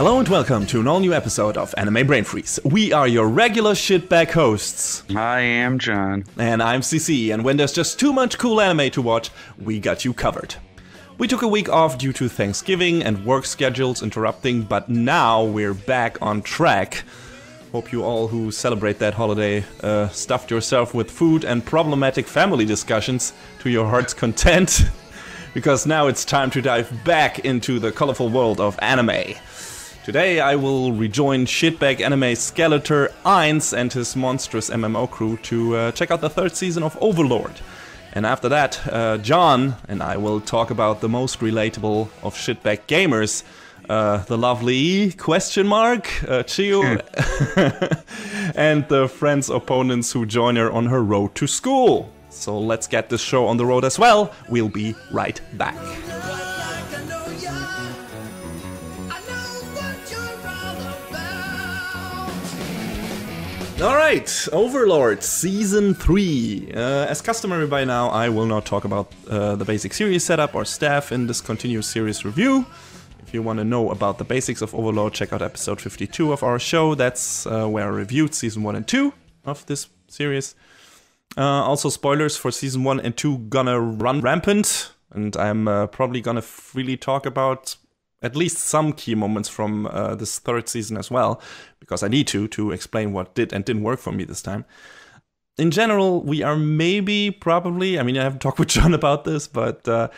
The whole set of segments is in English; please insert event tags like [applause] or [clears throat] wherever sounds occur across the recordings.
Hello and welcome to an all new episode of Anime Brain Freeze. We are your regular shitbag hosts. I am John. And I'm CC, and when there's just too much cool anime to watch, we got you covered. We took a week off due to Thanksgiving and work schedules interrupting, but now we're back on track. Hope you all who celebrate that holiday uh, stuffed yourself with food and problematic family discussions to your heart's content, [laughs] because now it's time to dive back into the colorful world of anime. Today I will rejoin shitbag anime Skeletor Ainz and his monstrous MMO crew to uh, check out the third season of Overlord. And after that, uh, John and I will talk about the most relatable of shitbag gamers, uh, the lovely question mark uh, Chio, [laughs] and the friends opponents who join her on her road to school. So let's get this show on the road as well. We'll be right back. Alright, Overlord Season 3. Uh, as customary by now, I will not talk about uh, the basic series setup or staff in this continuous series review. If you want to know about the basics of Overlord, check out episode 52 of our show. That's uh, where I reviewed Season 1 and 2 of this series. Uh, also, spoilers for Season 1 and 2 gonna run rampant, and I'm uh, probably gonna freely talk about at least some key moments from uh, this third season as well, because I need to to explain what did and didn't work for me this time. In general, we are maybe probably. I mean, I haven't [laughs] talked with John about this, but uh,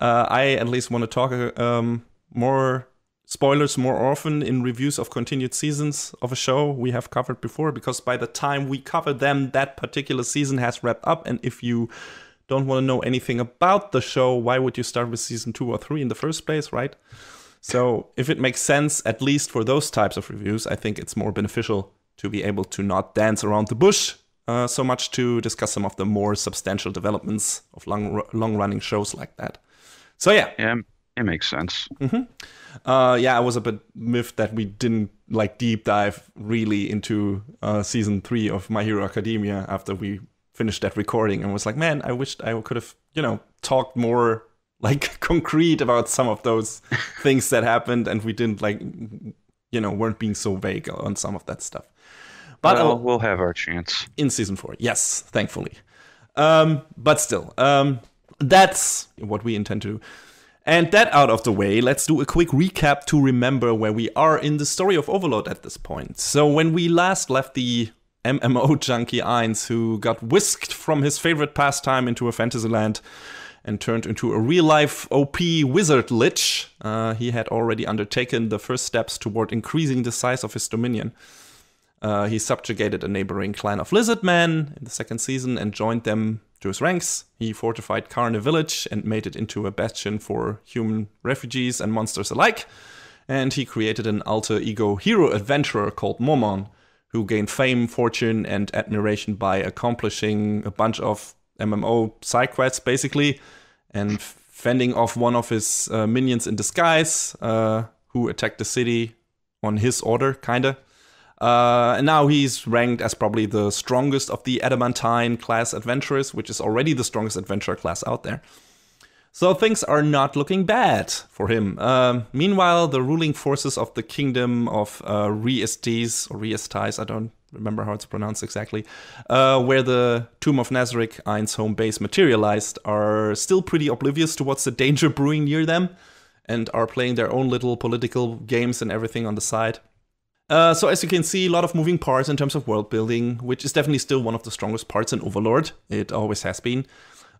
uh, I at least want to talk um, more spoilers more often in reviews of continued seasons of a show we have covered before, because by the time we cover them, that particular season has wrapped up, and if you don't want to know anything about the show, why would you start with season two or three in the first place, right? So if it makes sense, at least for those types of reviews, I think it's more beneficial to be able to not dance around the bush uh, so much to discuss some of the more substantial developments of long long running shows like that. So yeah, yeah, it makes sense. Mm-hmm. Uh, yeah, I was a bit miffed that we didn't like deep dive really into uh, season three of My Hero Academia after we finished that recording, and was like, man, I wished I could have you know talked more like [laughs] concrete about some of those things that happened and we didn't like you know weren't being so vague on some of that stuff. But well, we'll have our chance. In season four yes thankfully. Um, but still um, that's what we intend to do. And that out of the way let's do a quick recap to remember where we are in the story of overlord at this point. So when we last left the mmo junkie Ainz who got whisked from his favorite pastime into a fantasy land and turned into a real life OP wizard lich, uh, he had already undertaken the first steps toward increasing the size of his dominion. Uh, he subjugated a neighboring clan of lizardmen in the second season and joined them to his ranks. He fortified Carne village and made it into a bastion for human refugees and monsters alike. And he created an alter ego hero adventurer called Momon, who gained fame, fortune, and admiration by accomplishing a bunch of MMO side quests basically, and fending off one of his uh, minions in disguise uh, who attacked the city on his order, kinda. Uh, and now he's ranked as probably the strongest of the Adamantine class adventurers, which is already the strongest adventurer class out there. So things are not looking bad for him. Uh, meanwhile, the ruling forces of the kingdom of uh, or Reestes, I don't remember how it's pronounced exactly, uh, where the Tomb of Nazarick, Ainz home base, materialized, are still pretty oblivious to what's the danger [laughs] brewing near them, and are playing their own little political games and everything on the side. Uh, so as you can see, a lot of moving parts in terms of world building, which is definitely still one of the strongest parts in Overlord. It always has been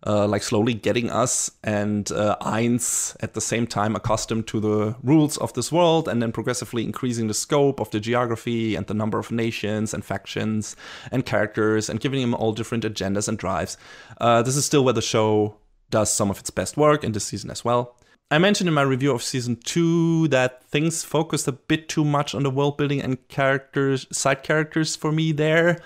uh, like slowly getting us and uh, Ainz at the same time accustomed to the rules of this world, and then progressively increasing the scope of the geography and the number of nations and factions and characters, and giving them all different agendas and drives. Uh, this is still where the show does some of its best work in this season as well. I mentioned in my review of season two that things focused a bit too much on the world building and characters, side characters for me there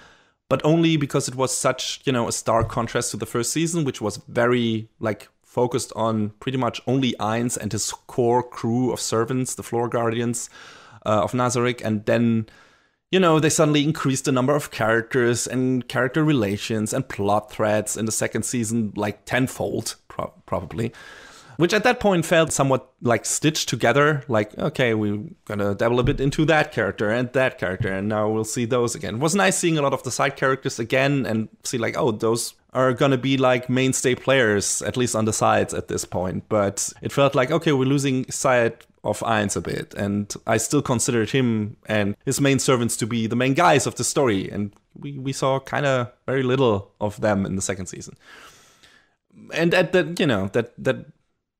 but only because it was such, you know, a stark contrast to the first season, which was very like focused on pretty much only Ainz and his core crew of servants, the floor guardians uh, of Nazarick, and then you know, they suddenly increased the number of characters and character relations and plot threads in the second season like tenfold, pro- probably. Which at that point felt somewhat like stitched together. Like, okay, we're gonna dabble a bit into that character and that character, and now we'll see those again. It was nice seeing a lot of the side characters again and see like, oh, those are gonna be like mainstay players, at least on the sides at this point. But it felt like, okay, we're losing sight of Ainz a bit, and I still considered him and his main servants to be the main guys of the story, and we, we saw kind of very little of them in the second season. And at that, you know, that that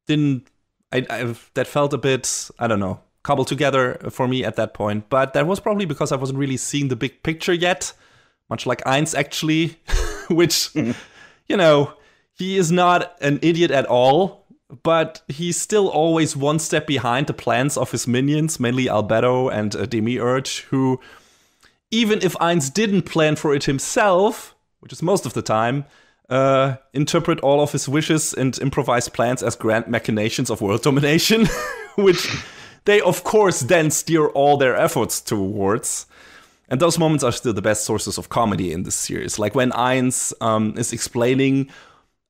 didn't, I, I that felt a bit, I don't know, cobbled together for me at that point. But that was probably because I wasn't really seeing the big picture yet, much like Ainz actually, [laughs] which, you know, he is not an idiot at all but he's still always one step behind the plans of his minions, mainly Albedo and uh, Demiurge, who, even if Ainz didn't plan for it himself, which is most of the time, uh, interpret all of his wishes and improvised plans as grand machinations of world domination, [laughs] which they, of course, then steer all their efforts towards. And those moments are still the best sources of comedy in this series. Like when Ainz um, is explaining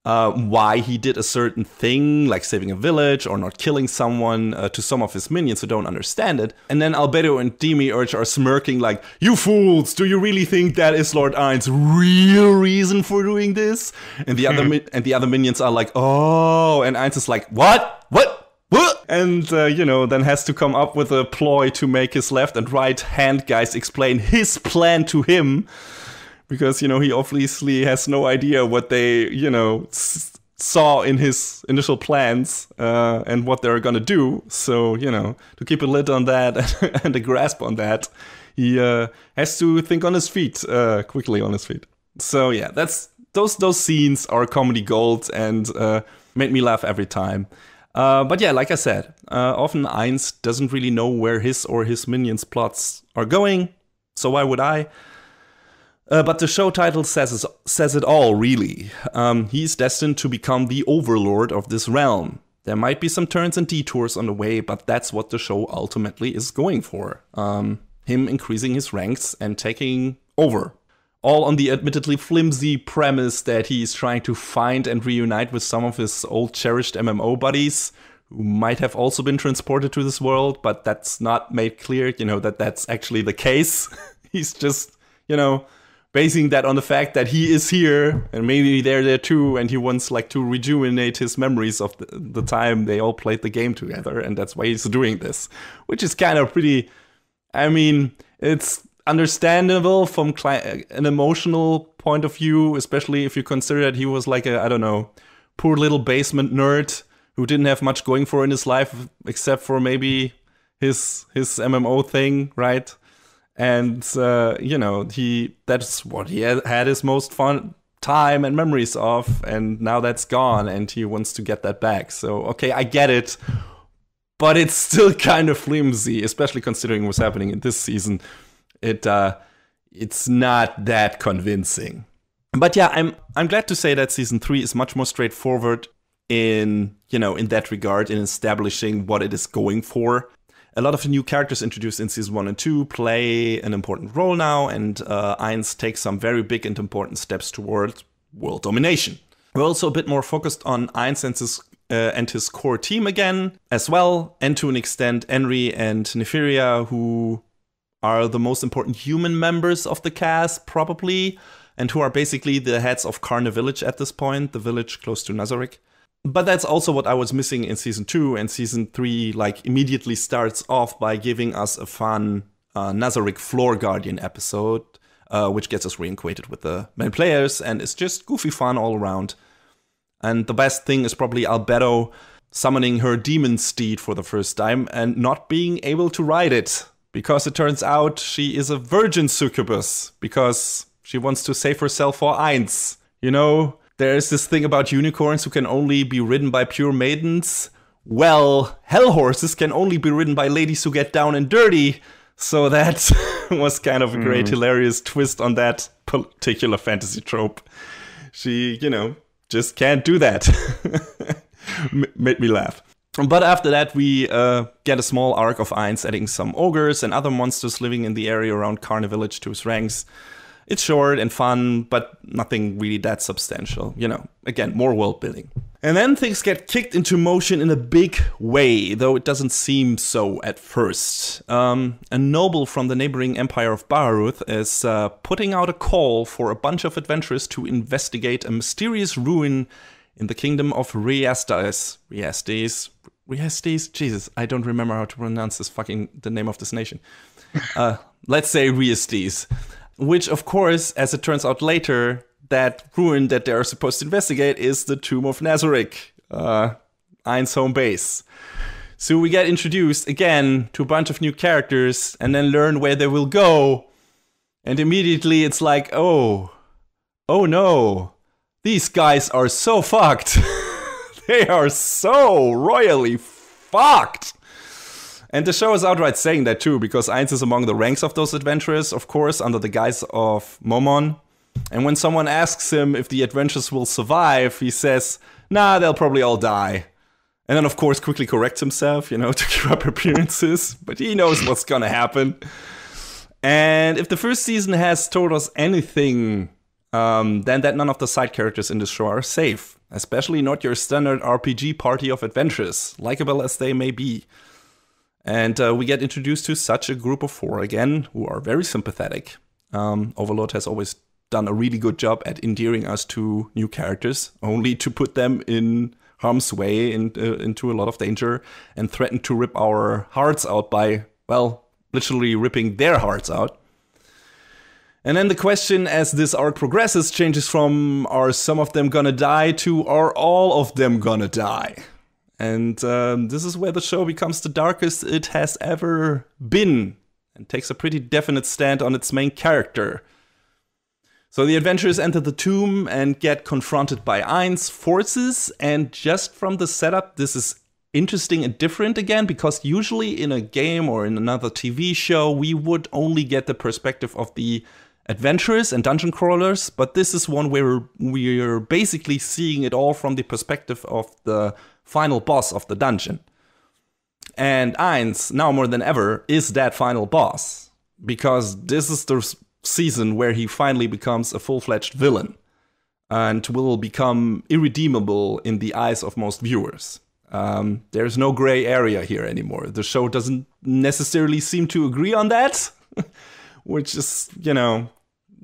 uh, why he did a certain thing, like saving a village or not killing someone, uh, to some of his minions who don't understand it. And then Albedo and Demiurge are smirking, like, You fools! Do you really think that is Lord Ainz's real reason for doing this? And the other mi- and the other minions are like, Oh, and Ainz is like, What? What? What? And uh, you know, then has to come up with a ploy to make his left and right hand guys explain his plan to him because you know he obviously has no idea what they you know s- saw in his initial plans uh, and what they're gonna do. So you know to keep a lid on that [laughs] and a grasp on that, he uh, has to think on his feet uh, quickly on his feet. So yeah, that's those those scenes are comedy gold and uh, made me laugh every time. Uh, but yeah, like I said, uh, often Ainz doesn't really know where his or his minions' plots are going. So why would I? Uh, but the show title says, says it all, really. Um, he's destined to become the overlord of this realm. There might be some turns and detours on the way, but that's what the show ultimately is going for. Um, him increasing his ranks and taking over. All on the admittedly flimsy premise that he's trying to find and reunite with some of his old cherished MMO buddies who might have also been transported to this world, but that's not made clear, you know, that that's actually the case. [laughs] he's just, you know, basing that on the fact that he is here and maybe they're there too and he wants like to rejuvenate his memories of the, the, time they all played the game together and that's why he's doing this which is kind of pretty i mean it's understandable from uh, an emotional point of view especially if you consider that he was like a i don't know poor little basement nerd who didn't have much going for in his life except for maybe his his mmo thing right and uh, you know he that's what he had, his most fun time and memories of and now that's gone and he wants to get that back. So okay i get it but it's still [laughs] kind of flimsy especially considering what's happening in this season. It uh it's not that convincing. But yeah i'm i'm glad to say that season 3 is much more straightforward in you know in that regard in establishing what it is going for a lot of the new characters introduced in season one and two play an important role now, and uh, takes some very big and important steps toward world domination. We're also a bit more focused on Ainz and his, uh, and his core team again, as well, and to an extent, Enri and Nfirea, who are the most important human members of the cast, probably, and who are basically the heads of Carne Village at this point, the village close to Nazarick but that's also what I was missing in season two. And season three, like, immediately starts off by giving us a fun uh, Nazarick Floor Guardian episode, uh, which gets us reacquainted with the main players, and it's just goofy fun all around. And the best thing is probably Albedo summoning her demon steed for the first time and not being able to ride it. Because it turns out she is a virgin succubus, because she wants to save herself for Ainz. You know, there's this thing about unicorns who can only be ridden by pure maidens. Well, hell horses can only be ridden by ladies who get down and dirty. So that [laughs] was kind of a great, mm. hilarious twist on that particular fantasy trope. She, you know, just can't do that. [laughs] made me laugh. But after that, we uh, get a small arc of Ainz adding some ogres and other monsters living in the area around Carne Village to his ranks. It's short and fun, but nothing really that substantial. You know, again, more world building. And then things get kicked into motion in a big way, though it doesn't seem so at first. Um, a noble from the neighboring empire of Baharuth is uh, putting out a call for a bunch of adventurers to investigate a mysterious ruin in the kingdom of Riastes. Riastes? Riastes? Jesus, I don't remember how to pronounce this fucking the name of this nation. uh, let's say Riastes. Which, of course, as it turns out later, that ruin that they're supposed to investigate is the Tomb of Nazarick, uh, Ainz' home base. So we get introduced again to a bunch of new characters and then learn where they will go. And immediately it's like, oh, oh no, these guys are so fucked. [laughs] they are so royally fucked. And the show is outright saying that too, because Ainz is among the ranks of those adventurers, of course, under the guise of Momon, and when someone asks him if the adventurers will survive, he says, nah, they'll probably all die. And then, of course, quickly corrects himself, you know, [laughs] to keep up appearances, but he knows what's gonna happen. And if the first season has told us anything, um, then that none of the side characters in the show are safe, especially not your standard RPG party of adventurers, likable as they may be. And uh, we get introduced to such a group of four again, who are very sympathetic. Um, Overlord has always done a really good job at endearing us to new characters, only to put them in harm's way and uh, into a lot of danger and threaten to rip our hearts out by, well, literally ripping their hearts out. And then the question as this arc progresses changes from are some of them gonna die to are all of them gonna die? And um, this is where the show becomes the darkest it has ever been and takes a pretty definite stand on its main character, so the adventurers enter the tomb and get confronted by Ainz' forces. And just from the setup, this is interesting and different again because usually in a game or in another TV show, we would only get the perspective of the adventurers and dungeon crawlers. But this is one where we're basically seeing it all from the perspective of the final boss of the dungeon. And Ainz, now more than ever, is that final boss because this is the season where he finally becomes a full fledged villain and will become irredeemable in the eyes of most viewers. Um, there's no gray area here anymore. The show doesn't necessarily seem to agree on that, [laughs] which is, you know,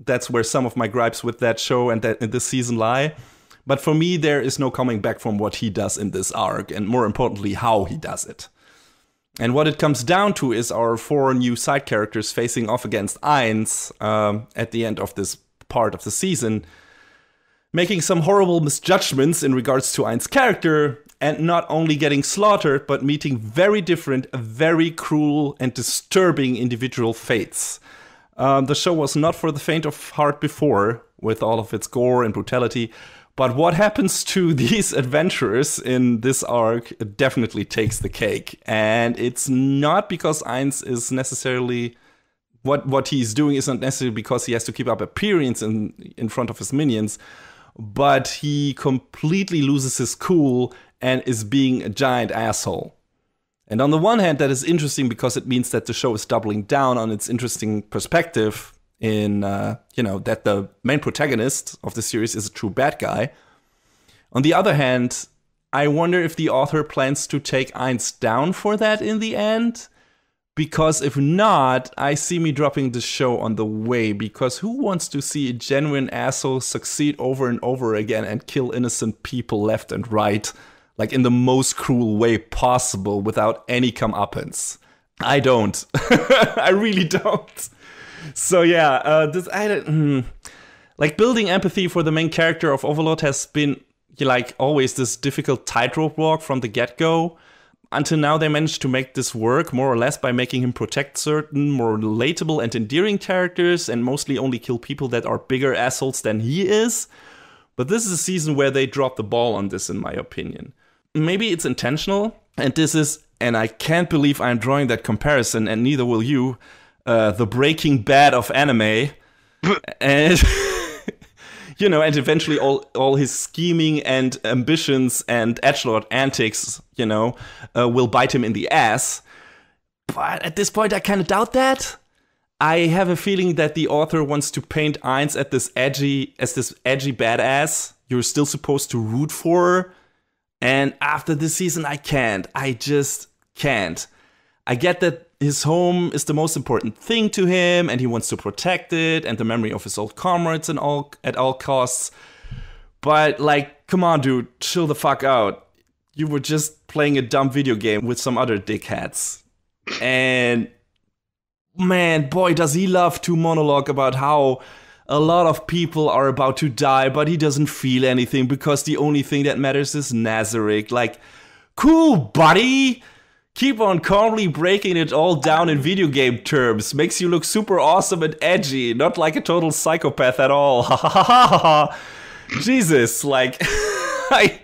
that's where some of my gripes with that show and that in this season lie. But for me, there is no coming back from what he does in this arc, and more importantly, how he does it. And what it comes down to is our four new side characters facing off against Ainz um, at the end of this part of the season, making some horrible misjudgments in regards to Ainz' character, and not only getting slaughtered, but meeting very different, very cruel, and disturbing individual fates. Um, the show was not for the faint of heart before, with all of its gore and brutality, but what happens [laughs] to these adventurers in this arc definitely takes the cake. And it's not because Ainz is necessarily what what he's doing isn't necessarily because he has to keep up appearance in in front of his minions, but he completely loses his cool and is being a giant asshole. And on the one hand, that is interesting because it means that the show is doubling down on its interesting perspective in uh, you know that the main protagonist of the series is a true bad guy. On the other hand, I wonder if the author plans to take Ainz down for that in the end. Because if not, I see me dropping the show on the way. Because who wants to see a genuine asshole succeed over and over again and kill innocent people left and right, like in the most cruel way possible without any comeuppance? I don't. [laughs] I really don't so yeah, uh, this I mm, like building empathy for the main character of Overlord has been like always this difficult tightrope walk from the get go. Until now, they managed to make this work more or less by making him protect certain more relatable and endearing characters and mostly only kill people that are bigger assholes than he is. But this is a season where they dropped the ball on this, in my opinion. Maybe it's intentional, and this is, and I can't believe I'm drawing that comparison, and neither will you. Uh, the Breaking Bad of anime, [laughs] and [laughs] you know, and eventually all all his scheming and ambitions and edgelord antics, you know, uh, will bite him in the ass. But at this point, I kind of doubt that. I have a feeling that the author wants to paint Ainz at this edgy as this edgy badass you're still supposed to root for And after this season, I can't. I just can't. I get that his home is the most important thing to him and he wants to protect it and the memory of his old comrades and all at all costs. But like, come on, dude, chill the fuck out. You were just playing a dumb video game with some other dickheads. And man, boy, does he love to monologue about how a lot of people are about to die, but he doesn't feel anything because the only thing that matters is Nazarick. Like, cool, buddy! Keep on calmly breaking it all down in video game terms. Makes you look super awesome and edgy, not like a total psychopath at all. [laughs] Ha ha ha ha ha! Jesus, like, [laughs] I.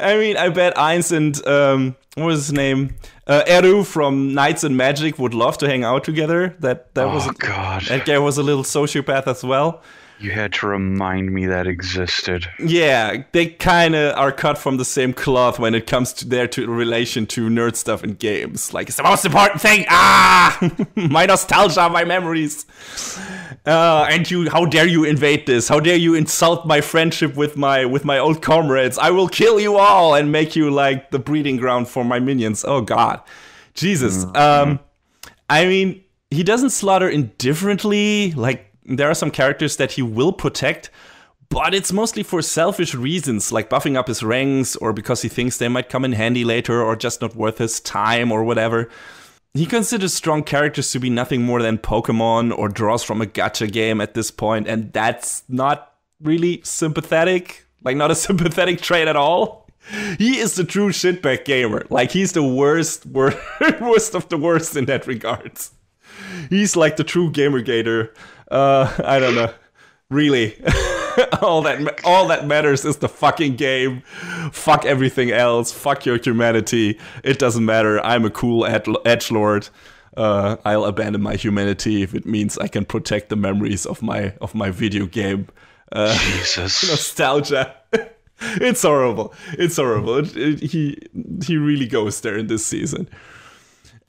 I mean, I bet Ainz and um, what was his name? Uh, Eru from Knights and Magic would love to hang out together. That that oh, was a, God. That guy was a little sociopath as well. You had to remind me that existed. Yeah, they kind of are cut from the same cloth when it comes to their to relation to nerd stuff in games. Like it's the most important thing. Ah, [laughs] my nostalgia, my memories. Uh, and you, how dare you invade this? How dare you insult my friendship with my with my old comrades? I will kill you all and make you like the breeding ground for my minions. Oh God, Jesus. Mm-hmm. Um, I mean, he doesn't slaughter indifferently. Like there are some characters that he will protect, but it's mostly for selfish reasons, like buffing up his ranks, or because he thinks they might come in handy later, or just not worth his time, or whatever. He considers strong characters to be nothing more than Pokemon or draws from a gacha game at this point, and that's not really sympathetic. Like, not a [laughs] sympathetic trait at all. He is the true shitbag gamer. Like, he's the worst, worst [laughs] worst of the worst in that regards. He's like the true gamer gator uh, I don't know. Really, [laughs] all that all that matters is the fucking game. Fuck everything else. Fuck your humanity. It doesn't matter. I'm a cool edge lord. Uh, I'll abandon my humanity if it means I can protect the memories of my of my video game. Uh, Jesus, [laughs] nostalgia. [laughs] it's horrible. It's horrible. It, it, he he really goes there in this season.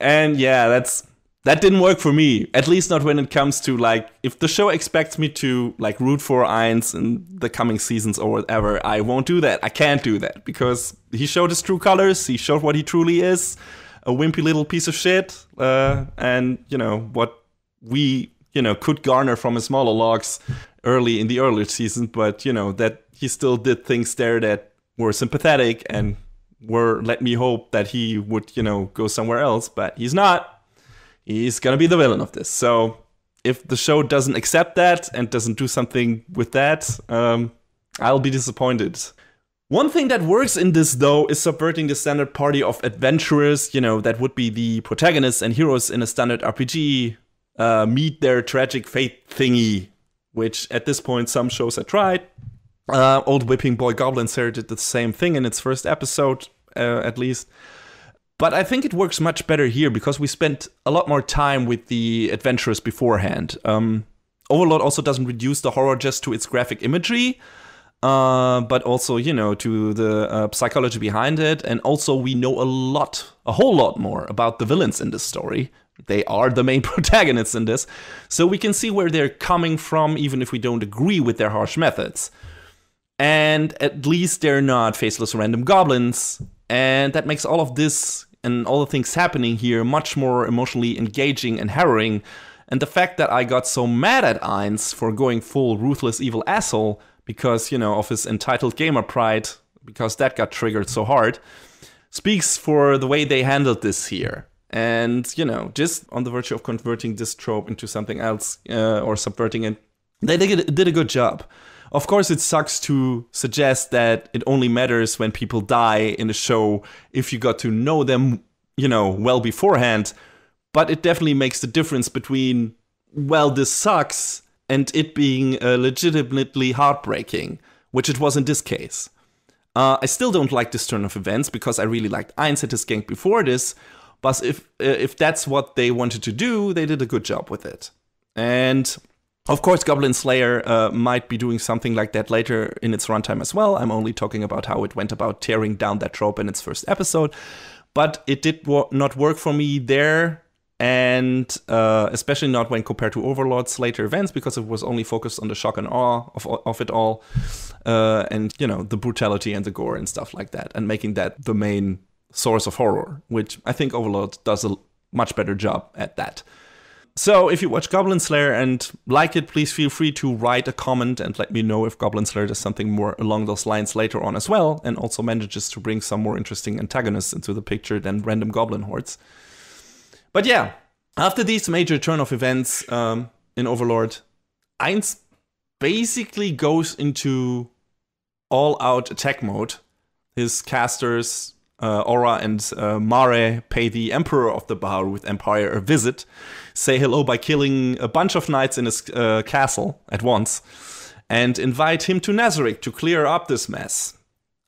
And yeah, that's that didn't work for me. At least not when it comes to like if the show expects me to like root for Ainz in the coming seasons or whatever, I won't do that. I can't do that because he showed his true colors. He showed what he truly is, a wimpy little piece of shit. Uh, and you know what we you know could garner from his monologues early in the earlier season, but you know that he still did things there that were sympathetic and were let me hope that he would you know go somewhere else, but he's not he's gonna be the villain of this. So if the show doesn't accept that and doesn't do something with that, um, I'll be disappointed. One thing that works in this, though, is subverting the standard party of adventurers, you know, that would be the protagonists and heroes in a standard RPG, uh, meet their tragic fate thingy, which at this point some shows have tried. Uh, Old Whipping Boy Goblin Slayer did the same thing in its first episode, uh, at least. But I think it works much better here because we spent a lot more time with the adventurers beforehand. Um, Overlord also doesn't reduce the horror just to its graphic imagery, uh, but also, you know, to the uh, psychology behind it. And also, we know a lot, a whole lot more about the villains in this story. They are the main [laughs] protagonists in this. So we can see where they're coming from, even if we don't agree with their harsh methods. And at least they're not faceless random goblins. And that makes all of this and all the things happening here much more emotionally engaging and harrowing. And the fact that I got so mad at Ainz for going full ruthless evil asshole because, you know, of his entitled gamer pride, because that got triggered so hard, speaks for the way they handled this here. And, you know, just on the virtue of converting this trope into something else uh, or subverting it, they did a good job. Of course, it sucks to suggest that it only matters when people die in a show if you got to know them, you know, well beforehand. But it definitely makes the difference between, well, this sucks and it being uh, legitimately heartbreaking, which it was in this case. Uh, I still don't like this turn of events because I really liked Einzet's gang before this, but if uh, if that's what they wanted to do, they did a good job with it. And of course, Goblin Slayer uh, might be doing something like that later in its runtime as well. I'm only talking about how it went about tearing down that trope in its first episode. But it did wo- not work for me there and uh, especially not when compared to Overlord's later events, because it was only focused on the shock and awe of, of it all, uh, and you know the brutality and the gore and stuff like that, and making that the main source of horror, which I think Overlord does a much better job at that. So if you watch Goblin Slayer and like it, please feel free to write a comment and let me know if Goblin Slayer does something more along those lines later on as well, and also manages to bring some more interesting antagonists into the picture than random goblin hordes. But yeah, after these major turn of events um, in Overlord, Ainz basically goes into all out attack mode. His casters uh, Aura and uh, Mare pay the Emperor of the Baharuth Empire a visit, say hello by killing a bunch of knights in his uh, castle at once, and invite him to Nazarick to clear up this mess.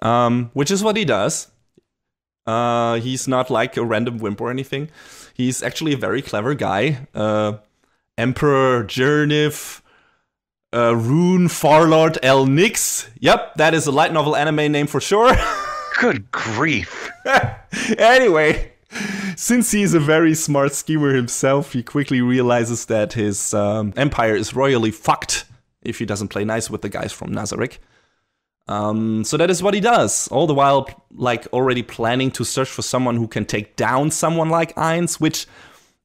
Um, which is what he does. Uh, he's not like a random wimp or anything. He's actually a very clever guy. Uh, Emperor Jerniv, uh, Rune Farlord El Nix. Yep, that is a light novel anime name for sure. [laughs] Good grief. [laughs] anyway, since he is a very smart schemer himself, he quickly realizes that his um, empire is royally fucked if he doesn't play nice with the guys from Nazarick. Um, so that is what he does, all the while, like, already planning to search for someone who can take down someone like Ainz, which,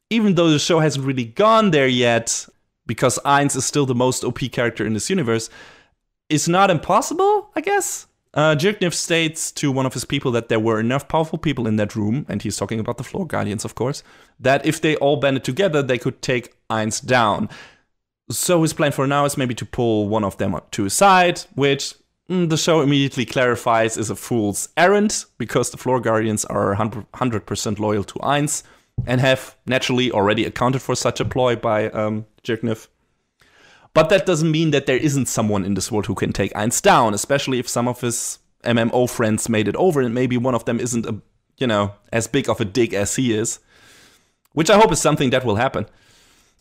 even though the show hasn't really gone there yet, because Ainz is still the most OP character in this universe, is not impossible, I guess. Uh, states to one of his people that there were enough powerful people in that room, and he's talking about the Floor Guardians, of course, that if they all banded together, they could take Ainz down. So his plan for now is maybe to pull one of them to his side, which mm, the show immediately clarifies is a fool's errand, because the Floor Guardians are 100% loyal to Ainz and have naturally already accounted for such a ploy by um. But that doesn't mean that there isn't someone in this world who can take Ainz down, especially if some of his MMO friends made it over and maybe one of them isn't a, you know, as big of a dick as he is. Which I hope is something that will happen.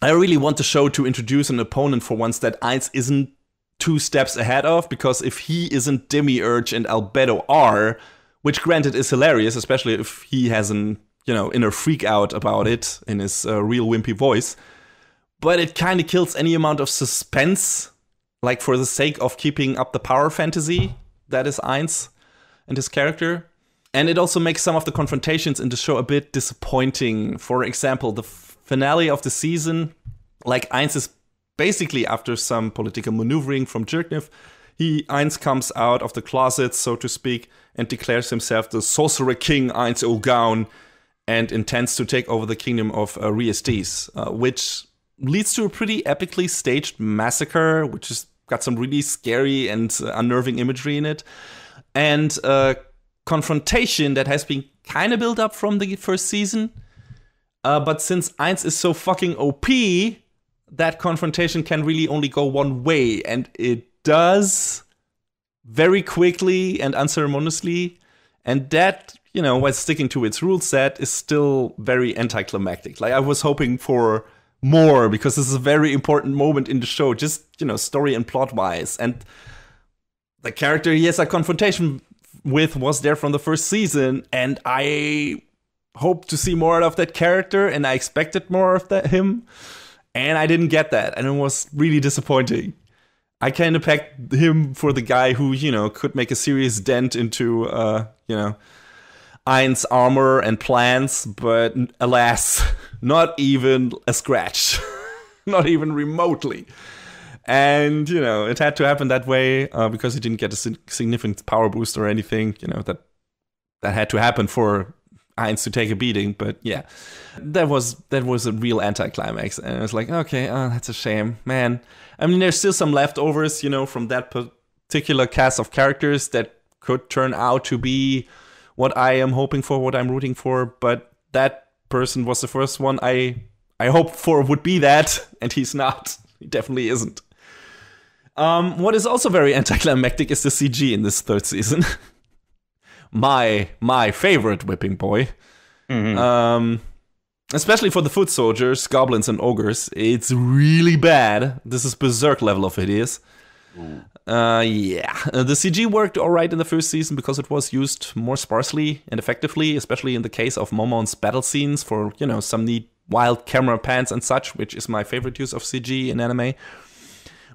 I really want the show to introduce an opponent for once that Ainz isn't two steps ahead of, because if he isn't Demiurge and Albedo are, which granted is hilarious, especially if he has an, you know, inner freak out about it in his uh, real wimpy voice but it kind of kills any amount of suspense, like for the sake of keeping up the power fantasy that is Ainz and his character. And it also makes some of the confrontations in the show a bit disappointing. For example, the finale of the season, like Ainz is basically after some political maneuvering from Jircniv, he Ainz comes out of the closet, so to speak, and declares himself the sorcerer king Ainz O'Gown and intends to take over the kingdom of uh, Riestes, uh, which leads to a pretty epically staged massacre, which has got some really scary and uh, unnerving imagery in it, and a confrontation that has been kind of built up from the first season. Uh, but since Ainz is so fucking OP, that confrontation can really only go one way, and it does very quickly and unceremoniously. And that, you know, while sticking to its rule set, is still very anticlimactic. Like, I was hoping for more because this is a very important moment in the show, just you know, story and plot wise. And the character he has a confrontation with was there from the first season, and I hope to see more of that character, and I expected more of that him, and I didn't get that, and it was really disappointing. I kind of pegged him for the guy who you know could make a serious dent into uh, you know Ainz armor and plans, but alas, [laughs] not even a scratch, [laughs] not even remotely. And you know, it had to happen that way uh, because he didn't get a significant power boost or anything. You know that that had to happen for Ainz to take a beating. But yeah, that was that was a real anticlimax, and I was like, okay, oh, that's a shame, man. I mean, there's still some leftovers, you know, from that particular cast of characters that could turn out to be what I am hoping for, what I'm rooting for. But that person was the first one I I hoped for would be that, and he's not. He definitely isn't. Um, what is also very anticlimactic is the CG in this third season. [laughs] my my favorite whipping boy. Mm-hmm. Um, especially for the foot soldiers, goblins, and ogres, it's really bad. This is berserk level of hideous. Uh, yeah, uh, the CG worked alright in the first season because it was used more sparsely and effectively, especially in the case of Momon's battle scenes for, you know, some neat wild camera pans and such, which is my favorite use of CG in anime.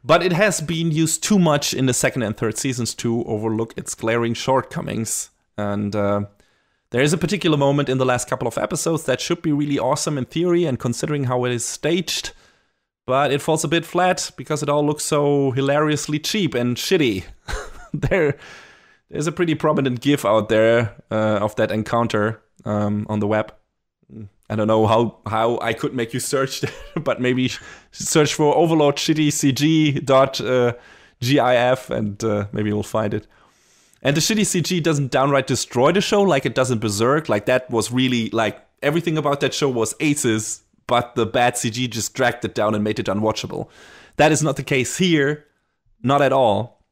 But it has been used too much in the second and third seasons to overlook its glaring shortcomings. And uh, there is a particular moment in the last couple of episodes that should be really awesome in theory and considering how it is staged, but it falls a bit flat because it all looks so hilariously cheap and shitty. [laughs] there, there's a pretty prominent GIF out there uh, of that encounter um, on the web. I don't know how, how I could make you search, [laughs] but maybe search for Overlord shitty CG dot uh, GIF and uh, maybe you'll find it. And the shitty CG doesn't downright destroy the show like it does in Berserk. Like that was really like everything about that show was aces, but the bad CG just dragged it down and made it unwatchable. That is not the case here, not at all.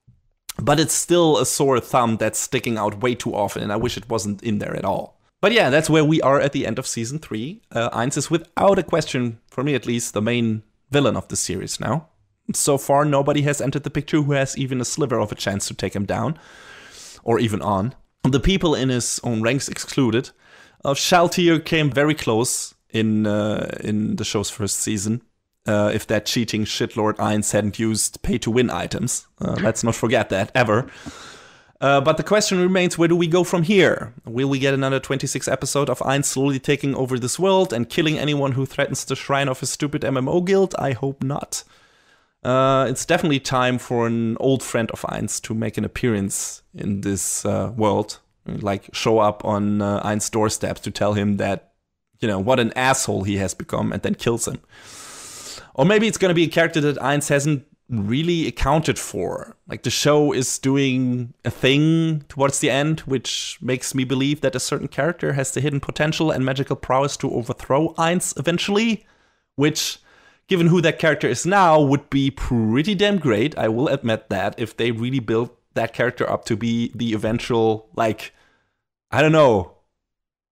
But it's still a sore thumb that's sticking out way too often, and I wish it wasn't in there at all. But yeah, that's where we are at the end of season three. Uh, Ainz is without a question, for me at least, the main villain of the series now. So far, nobody has entered the picture who has even a sliver of a chance to take him down or even on. The people in his own ranks excluded. Uh, Shalltear came very close in uh, in the show's first season. Uh, if that cheating shitlord Ainz hadn't used pay to win items, uh, [laughs] let's not forget that ever. Uh, but the question remains: Where do we go from here? Will we get another 26 episode of Ainz slowly taking over this world and killing anyone who threatens the shrine of his stupid MMO guild? I hope not. Uh, it's definitely time for an old friend of Ainz to make an appearance in this uh, world, like show up on uh, Ainz' doorstep to tell him that, you know, what an asshole he has become, and then kills him. Or maybe it's going to be a character that Ainz hasn't really accounted for. Like the show is doing a thing towards the end, which makes me believe that a certain character has the hidden potential and magical prowess to overthrow Ainz eventually, which given who that character is now, would be pretty damn great. I will admit that if they really built that character up to be the eventual, like, I don't know,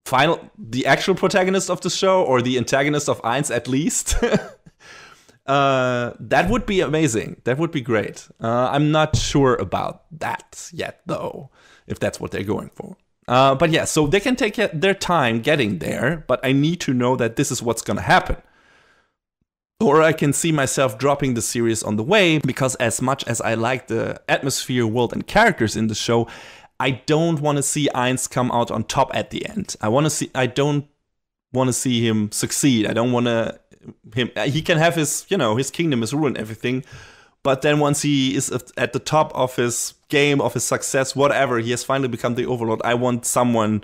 final, the actual protagonist of the show or the antagonist of Ainz at least. [laughs] uh, that would be amazing. That would be great. Uh, I'm not sure about that yet, though, if that's what they're going for. Uh, but yeah, so they can take their time getting there, but I need to know that this is what's going to happen. Or I can see myself dropping the series on the way because, as much as I like the atmosphere, world, and characters in the show, I don't want to see Ainz come out on top at the end. I want to see. I don't want to see him succeed. I don't want to him. He can have his, you know, his kingdom is ruined, everything. But then once he is at the top of his game, of his success, whatever, he has finally become the overlord. I want someone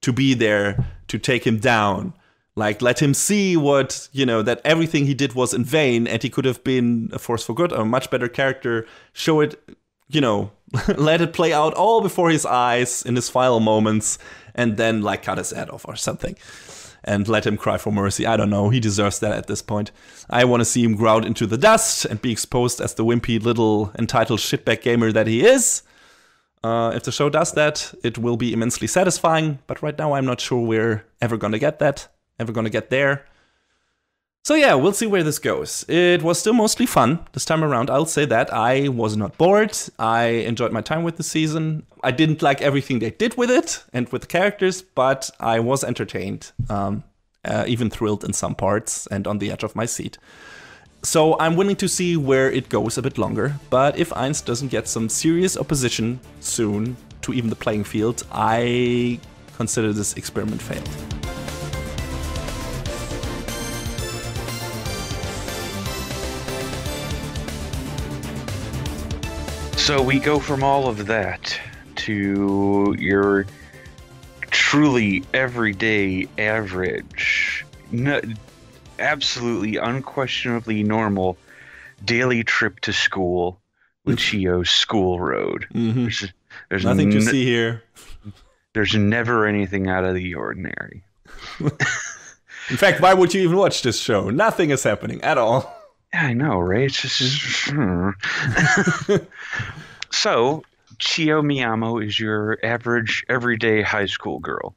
to be there to take him down like, let him see what, you know, that everything he did was in vain and he could have been a force for good a much better character. Show it, you know, [laughs] let it play out all before his eyes in his final moments and then, like, cut his head off or something. And let him cry for mercy. I don't know. He deserves that at this point. I want to see him ground into the dust and be exposed as the wimpy little entitled shitbag gamer that he is. Uh, if the show does that, it will be immensely satisfying, but right now I'm not sure we're ever gonna get that ever gonna get there. So yeah, we'll see where this goes. It was still mostly fun this time around. I'll say that I was not bored. I enjoyed my time with the season. I didn't like everything they did with it and with the characters, but I was entertained, um, uh, even thrilled in some parts and on the edge of my seat. So I'm willing to see where it goes a bit longer. But if Ainz doesn't get some serious opposition soon to even the playing field, I consider this experiment failed. So we go from all of that to your truly everyday average, no, absolutely unquestionably normal daily trip to school with Chio's school road. Mm-hmm. There's, there's nothing to see here. There's never anything out of the ordinary. [laughs] In fact, why would you even watch this show? Nothing is happening at all. Yeah, I know, right? It's just, [laughs] hmm. so, Chio Miyamo is your average, everyday high school girl.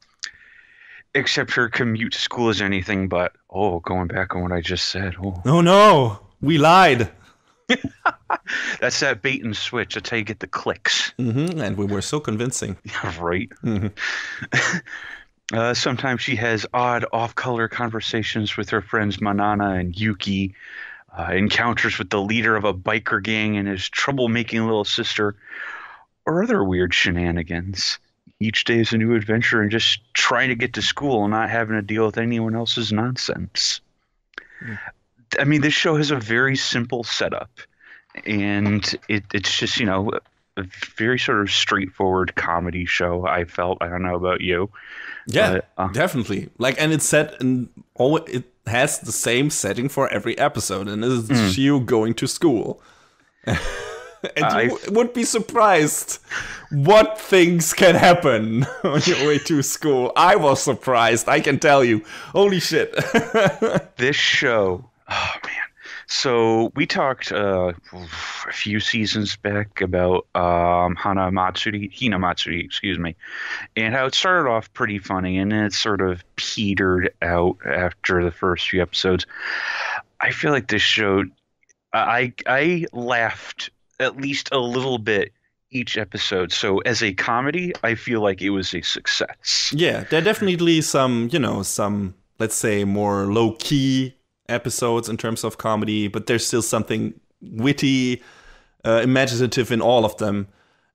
Except her commute to school is anything but, oh, going back on what I just said. Oh, oh no, we lied. [laughs] That's that bait and switch. That's how you get the clicks. Mm-hmm, and we were so convincing. [laughs] Right. Mm-hmm. Uh, sometimes she has odd off-color conversations with her friends Manana and Yuki. Uh, encounters with the leader of a biker gang and his troublemaking little sister, or other weird shenanigans. Each day is a new adventure and just trying to get to school and not having to deal with anyone else's nonsense. Mm. I mean, this show has a very simple setup, and it, it's just, you know, a very sort of straightforward comedy show. I felt. I don't know about you. Yeah, but, uh, definitely. Like, and it's set in all. It has the same setting for every episode, and it's mm. you going to school. [laughs] and I, you would be surprised what things can happen [laughs] on your way to school. I was surprised. I can tell you. Holy shit! [laughs] this show. Oh so we talked uh, a few seasons back about um, Hana Matsuri, Hina Matsuri, excuse me, and how it started off pretty funny and then it sort of petered out after the first few episodes. I feel like this show, I I laughed at least a little bit each episode. So as a comedy, I feel like it was a success. Yeah, there are definitely some, you know, some let's say more low key episodes in terms of comedy, but there's still something witty, uh, imaginative in all of them.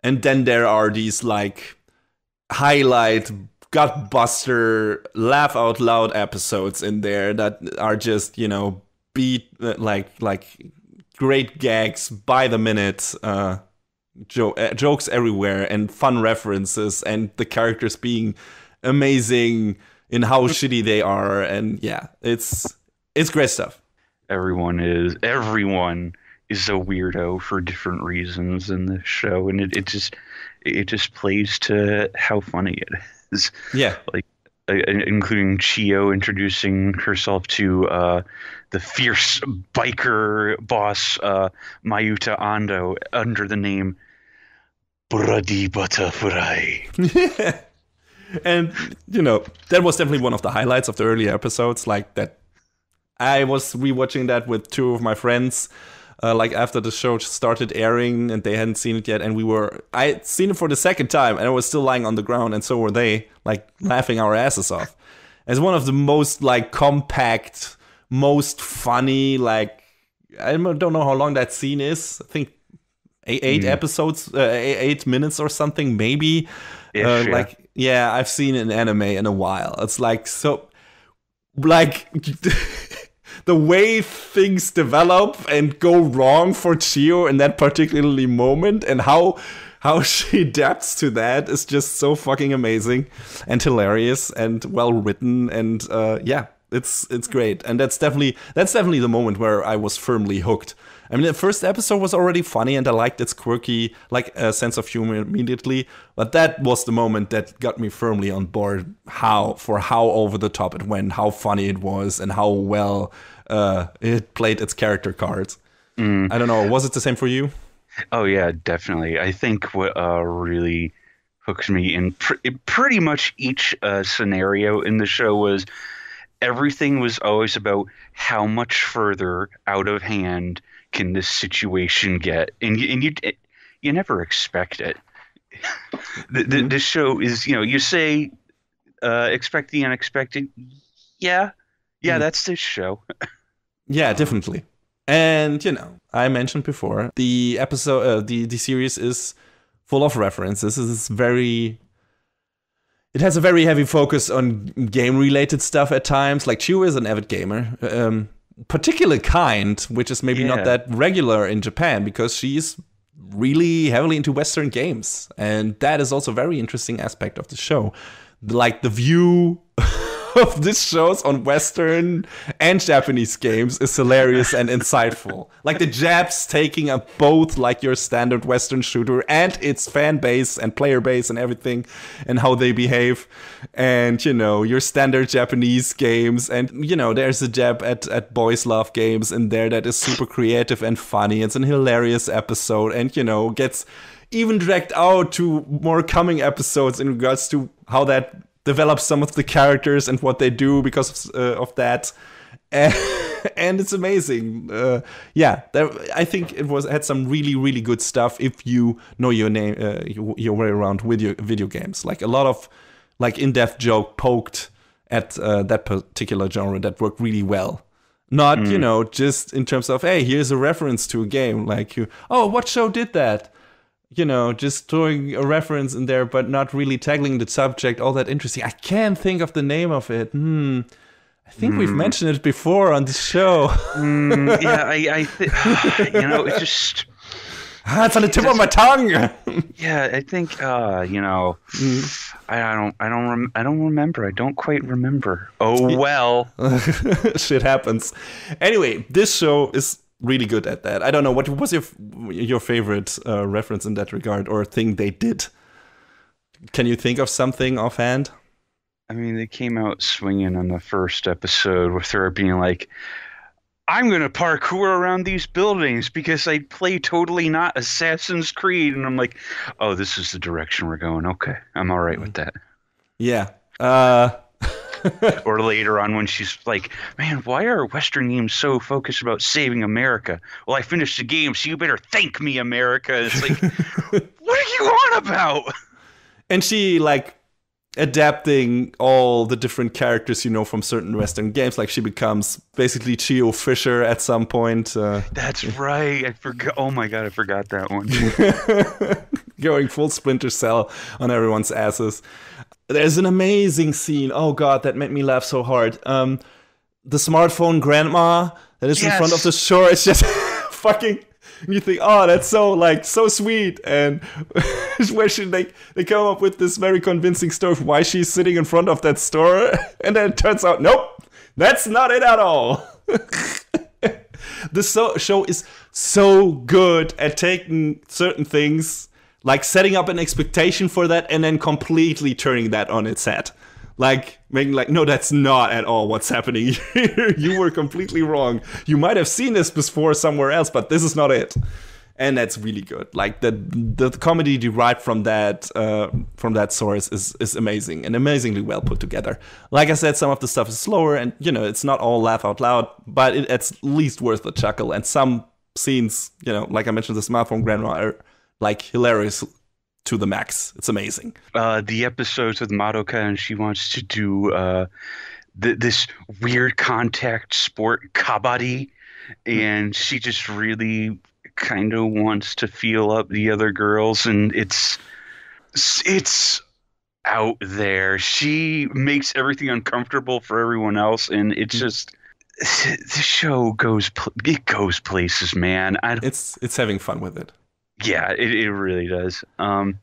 And then there are these like highlight gut buster laugh out loud episodes in there that are just you know beat uh, like like great gags by the minute uh, jo- uh, jokes everywhere and fun references and the characters being amazing in how shitty they are and yeah it's it's great stuff. Everyone is everyone is a weirdo for different reasons in this show, and it, it just it just plays to how funny it is. Yeah, like uh, including Chio introducing herself to uh, the fierce biker boss uh, Mayuta Ando under the name Bloody Butterfly. [laughs] and you know that was definitely one of the highlights of the early episodes, like that I was rewatching that with two of my friends. Uh, like after the show started airing and they hadn't seen it yet and we were i had seen it for the second time and i was still lying on the ground and so were they like laughing our asses off it's one of the most like compact most funny like i don't know how long that scene is i think eight, eight mm. episodes uh, eight minutes or something maybe uh, like yeah i've seen an anime in a while it's like so like [laughs] the way things develop and go wrong for Chio in that particularly moment and how how [laughs] she adapts to that is just so fucking amazing and hilarious and well written and uh, yeah it's it's great and that's definitely that's definitely the moment where I was firmly hooked. I mean, the first episode was already funny, and I liked its quirky, like uh, sense of humor immediately. But that was the moment that got me firmly on board. How for how over the top it went, how funny it was, and how well uh, it played its character cards. Mm. I don't know. Was it the same for you? Oh yeah, definitely. I think what uh, really hooked me in pr- pretty much each uh, scenario in the show was everything was always about how much further out of hand can this situation get, and you, and you you never expect it. the, the, mm-hmm. show is you know you say uh, expect the unexpected. Yeah, yeah, mm. that's this show. [laughs] yeah, definitely. And you know, I mentioned before the episode, uh, the the series is full of references. It's very it has a very heavy focus on game related stuff at times. Like Chio is an avid gamer, um, particular kind, which is maybe yeah. not that regular in Japan because she's really heavily into Western games, and that is also a very interesting aspect of the show. Like the view [laughs] [laughs] of this shows on Western and Japanese games is hilarious and insightful. Like the Japs taking up both like your standard Western shooter and its fan base and player base and everything and how they behave. And you know, your standard Japanese games and you know, there's a Jap at, at Boys Love Games in there that is super creative and funny. It's an hilarious episode and you know, gets even dragged out to more coming episodes in regards to how that develop some of the characters and what they do because of, uh, of that. [laughs] And, and it's amazing. Uh, yeah, there, I think it was had some really really good stuff if you know your name uh, your way around with your video games. Like a lot of like in-depth joke poked at uh, that particular genre that worked really well. Not mm. you know just in terms of hey here's a reference to a game like you oh what show did that you know just throwing a reference in there but not really tackling the subject all that interesting. I can't think of the name of it. Hmm. I think mm. we've hmm. mentioned it before on the show. mm, [laughs] yeah, I, I th- [sighs] you know, it just Ah, it's on the tip of my tongue. [laughs] yeah, I think uh, you know, mm. I, I, don't, I don't, rem- I don't remember. I don't quite remember. Oh well, [laughs] shit happens. Anyway, this show is really good at that. I don't know what was your your favorite uh, reference in that regard or thing they did. Can you think of something offhand? I mean, they came out swinging on the first episode with her being like, I'm going to parkour around these buildings because I play totally not Assassin's Creed. And I'm like, oh, this is the direction we're going. Okay. I'm all right with that. Yeah. Uh... [laughs] or later on when she's like, man, why are Western games so focused about saving America? Well, I finished the game, so you better thank me, America. It's like, [laughs] what are you on about? And she, like, adapting all the different characters you know from certain Western games. Like she becomes basically Chio Fisher at some point. Uh, That's right. I forgot. Oh my god, I forgot that one. [laughs] Going full Splinter Cell on everyone's asses. There's an amazing scene. Oh god, that made me laugh so hard. Um, the smartphone grandma that is yes. in front of the shore is just [laughs] fucking you think, oh, that's so like so sweet, and [laughs] where should they they come up with this very convincing story of why she's sitting in front of that store, [laughs] and then it turns out, nope, that's not it at all. the so- show is so good at taking certain things, like setting up an expectation for that, and then completely turning that on its head. Like making like no that's not at all what's happening [laughs] you were completely wrong. You might have seen this before somewhere else but this is not it. And that's really good. Like the the comedy derived from that uh, from that source is is amazing and amazingly well put together. Like i said some of the stuff is slower and you know it's not all laugh out loud but it, it's at least worth a chuckle. And some scenes you know like i mentioned the smartphone grandma are like hilarious to the max. It's amazing. Uh, the episodes with Madoka, and she wants to do uh, th- this weird contact sport, kabaddi, and she just really kind of wants to feel up the other girls, and it's it's out there. She makes everything uncomfortable for everyone else, and it's mm-hmm. just [sighs] the show goes it goes places, man. I it's it's having fun with it. Yeah, it, it really does. Um,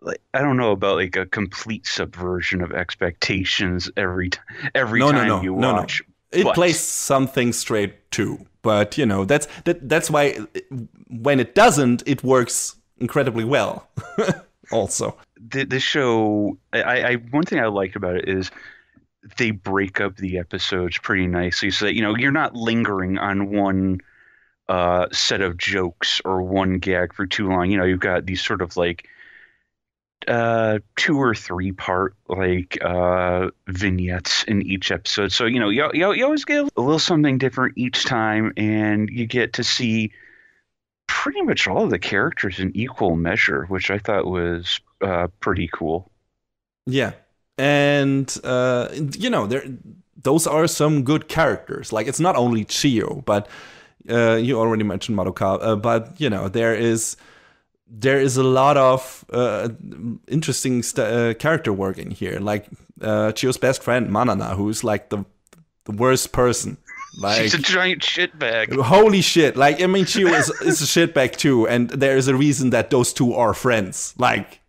like I don't know about like a complete subversion of expectations every t- every no, time no, no, you watch. It but. plays something straight too, but you know that's that that's why when it doesn't, it works incredibly well. [laughs] also, the the show, I, I one thing I liked about it is they break up the episodes pretty nicely, so that you know you're not lingering on one uh, set of jokes or one gag for too long. You know, you've got these sort of like uh, two or three part like uh, vignettes in each episode. So you know, you, you, you always get a little something different each time, and you get to see pretty much all of the characters in equal measure, which I thought was uh, pretty cool. Yeah, and uh, you know, there those are some good characters. Like it's not only Chio, but uh, you already mentioned Madoka, uh, but you know there is there is a lot of uh, interesting st- uh, character work in here. Like uh, Chio's best friend Manana, who's like the the worst person. Like she's a giant shitbag. Holy shit! Like I mean, Chio is is a shitbag too, and there is a reason that those two are friends. Like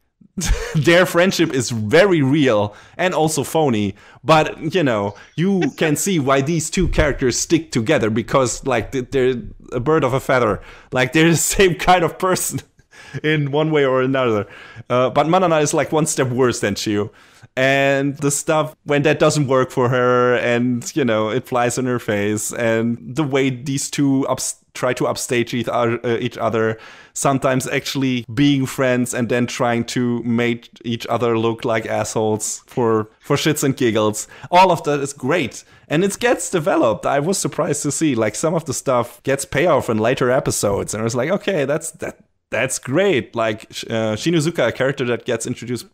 [laughs] their friendship is very real and also phony but you know you can see why these two characters stick together because like they're a bird of a feather. Like they're the [laughs] same kind of person [laughs] in one way or another. Uh, but manana is like one step worse than chio and the stuff when that doesn't work for her and you know it flies in her face and the way these two ups- try to upstage each other, uh, each other sometimes actually being friends and then trying to make each other look like assholes for for shits and giggles. All of that is great. And it gets developed. I was surprised to see like some of the stuff gets payoff in later episodes and I was like, okay, that's that that's great. Like uh, Shinozuka, a character that gets introduced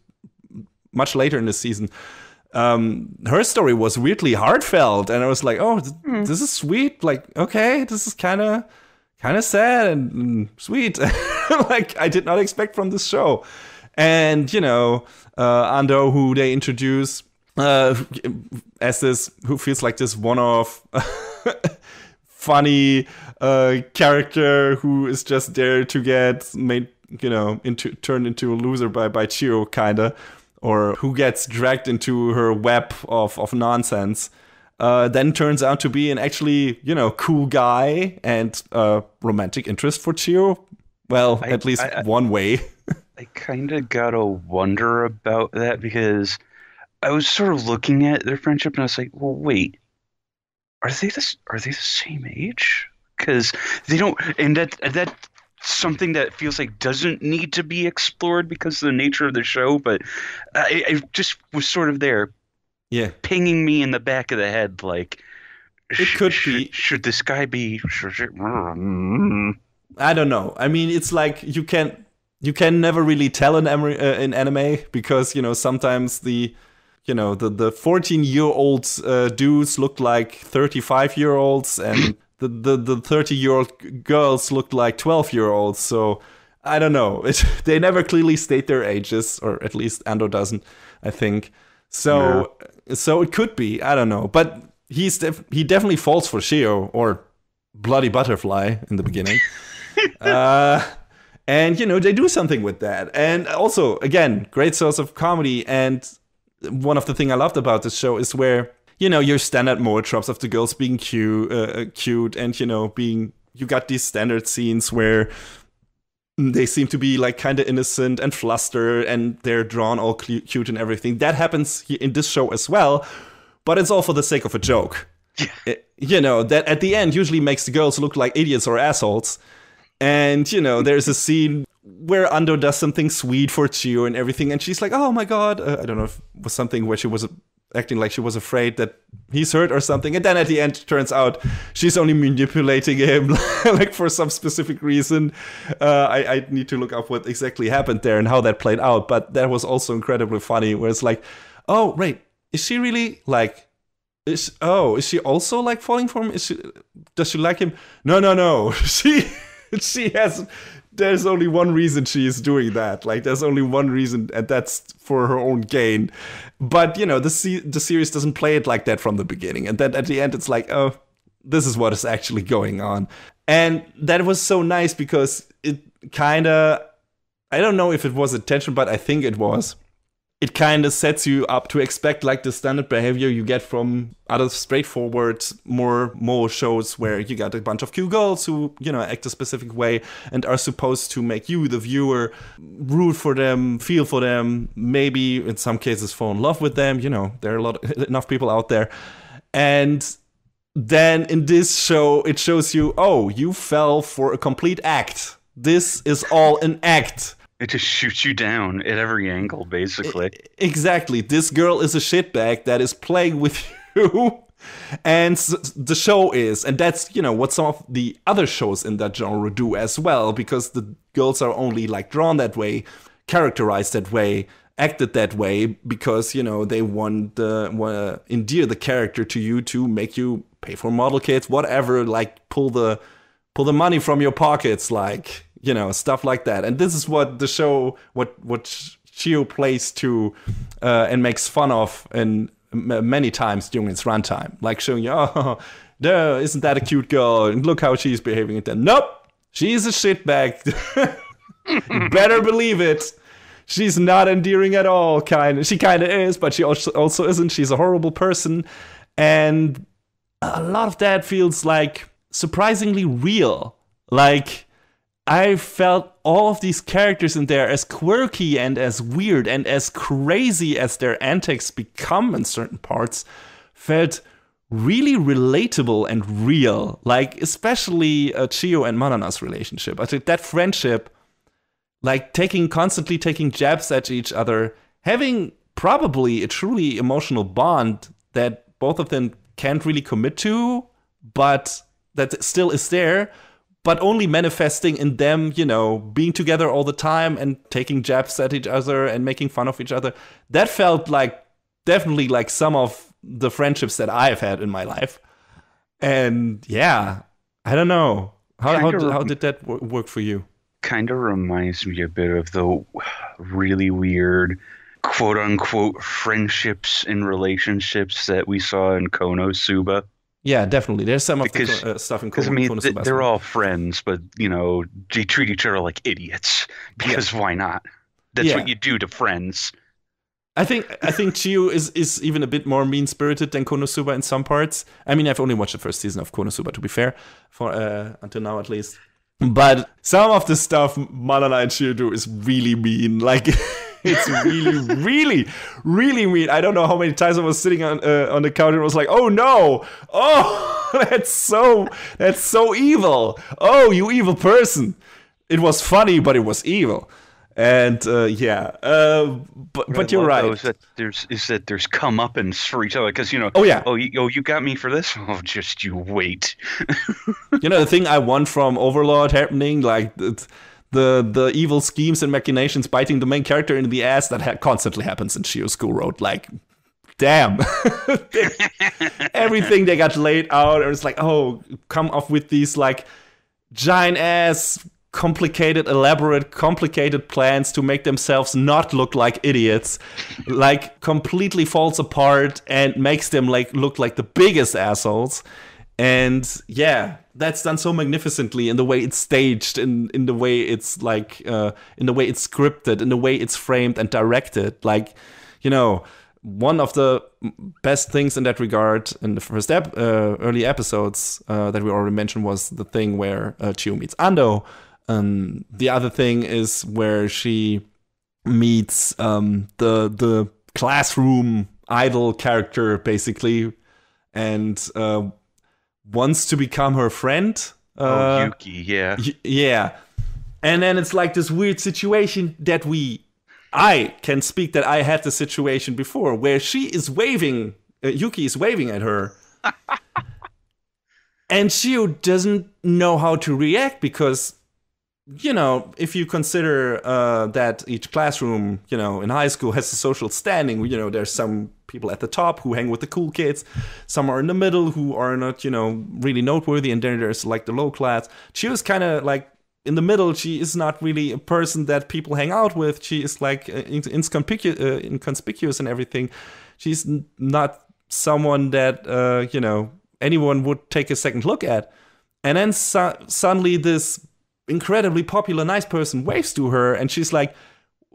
much later in the season, um, her story was weirdly heartfelt, and I was like, oh, th- Mm. this is sweet. Like, okay, this is kind of kind of sad and, and sweet. [laughs] like I did not expect from this show. And you know, uh, Ando, who they introduce uh, as this, who feels like this one-off, [laughs] funny uh, character who is just there to get made, you know, into turned into a loser by by Chio, kinda, or who gets dragged into her web of of nonsense. Uh, then turns out to be an actually, you know, cool guy and uh, romantic interest for Chio. Well, I- at least I- I- one way. I kind of gotta wonder about that because I was sort of looking at their friendship and I was like, well, wait, are they this? Are they the same age? Because they don't, and that that's something that feels like doesn't need to be explored because of the nature of the show. But I, I just was sort of there, yeah. pinging me in the back of the head, like. It could sh- be. Should this guy be? I don't know. I mean, it's like you can you can never really tell in, emer- uh, in anime because you know sometimes the you know the the 14 year old uh, dudes look like 35 year olds and [laughs] the the the 30 year old girls looked like 12 year olds. So I don't know. [laughs] It, they never clearly state their ages, or at least Ando doesn't. I think so. So it could be. I don't know, but he's def- he definitely falls for Chio or Bloody Butterfly in the beginning. [laughs] uh, and you know they do something with that and also again great source of comedy and one of the thing i loved about this show is where you know your standard moe tropes of the girls being cute uh, cute and you know being you got these standard scenes where they seem to be like kind of innocent and flustered and they're drawn all cu- cute and everything. That happens in this show as well but it's all for the sake of a joke. It- you know that at the end usually makes the girls look like idiots or assholes. And you know there's a scene where Ando does something sweet for Chio and everything and she's like oh my god uh, i don't know if it was something where she was acting like she was afraid that he's hurt or something. And then at the end turns out she's only manipulating him [laughs] like for some specific reason. Uh, I, I need to look up what exactly happened there and how that played out. But that was also incredibly funny where it's like oh right, is she really like is oh is she also like falling for him? Is she does she like him? No no no. [laughs] She she has there's only one reason she is doing that. Like there's only one reason and that's for her own gain. But you know the the series doesn't play it like that from the beginning. And then at the end it's like oh this is what is actually going on. And that was so nice because it kind of i don't know if it was intention but i think it was it kind of sets you up to expect like the standard behavior you get from other straightforward more more shows where you got a bunch of cute girls who you know act a specific way and are supposed to make you the viewer root for them feel for them maybe in some cases fall in love with them you know there are a lot [laughs] enough people out there. And then in this show it shows you oh you fell for a complete act. This is all an act [laughs] it just shoots you down at every angle, basically. Exactly. This girl is a shitbag that is playing with [laughs] you. And the show is, and that's, you know, what some of the other shows in that genre do as well, because the girls are only like drawn that way, characterized that way, acted that way, because, you know, they want to uh, endear the character to you to make you pay for model kits, whatever, like pull the pull the money from your pockets, like you know stuff like that. And this is what the show, what what Chio plays to uh, and makes fun of, and many times during its runtime, like showing you, [laughs] oh, there isn't that a cute girl? And look how she's behaving. And then, nope, she's a shitbag. [laughs] better believe it. She's not endearing at all. Kind, she kind of is, but she also also isn't. She's a horrible person, and a lot of that feels like surprisingly real. Like I felt all of these characters in there as quirky and as weird and as crazy as their antics become in certain parts felt really relatable and real. Like especially uh, Chio and Manana's relationship. I think that friendship, like taking constantly taking jabs at each other, having probably a truly emotional bond that both of them can't really commit to, but that still is there. But only manifesting in them, you know, being together all the time and taking jabs at each other and making fun of each other. That felt like definitely like some of the friendships that I've had in my life. And yeah, I don't know. How, how, did, how did that work for you? Kind of reminds me a bit of the really weird quote unquote friendships and relationships that we saw in Konosuba. Yeah, definitely. There's some because, of the uh, stuff in Konosuba. I mean, th- they're all friends, but you know, they treat each other like idiots [laughs] because yeah. why not? That's yeah. what you do to friends. I think I think Chio is is even a bit more mean spirited than Konosuba in some parts. I mean, I've only watched the first season of Konosuba to be fair, for uh, until now at least. But some of the stuff Manana and Chio do is really mean. Like [laughs] it's really, really, really mean. I don't know how many times I was sitting on uh, on the couch and was like, "Oh no! Oh, [laughs] that's so that's so evil! Oh, you evil person!" It was funny, but it was evil and uh, yeah, uh, but but you're right. is that there's is that there's comeuppance for each other because you know. Oh yeah. Oh you, oh you got me for this. [laughs] Oh just you wait. [laughs] you know the thing I want from Overlord happening like the, the evil schemes and machinations biting the main character in the ass that ha- constantly happens in Chio School Road like. Damn, [laughs] everything they got laid out, and it's like, oh, come up with these like giant ass complicated, elaborate, complicated plans to make themselves not look like idiots, like completely falls apart and makes them like look like the biggest assholes. And yeah, that's done so magnificently in the way it's staged, in in the way it's like, uh, in the way it's scripted, in the way it's framed and directed. Like, you know, one of the best things in that regard in the first ep- uh, early episodes uh, that we already mentioned was the thing where uh, meets Ando, um, the other thing is where she meets um, the the classroom idol character basically, and uh, wants to become her friend. Uh, oh, Yuki, yeah, y- yeah. And then it's like this weird situation that we, I can speak that I had the situation before where she is waving, uh, Yuki is waving at her. [laughs] and Chio doesn't know how to react because you know, if you consider uh, that each classroom, you know, in high school has a social standing, you know, there's some people at the top who hang with the cool kids, some are in the middle who are not, you know, really noteworthy, and then there's like the low class. She was kind of like in the middle. She is not really a person that people hang out with. She is like uh, inconspicuous, uh, inconspicuous and everything. She's not someone that, uh, you know, anyone would take a second look at. And then so- suddenly this incredibly popular nice person waves to her and she's like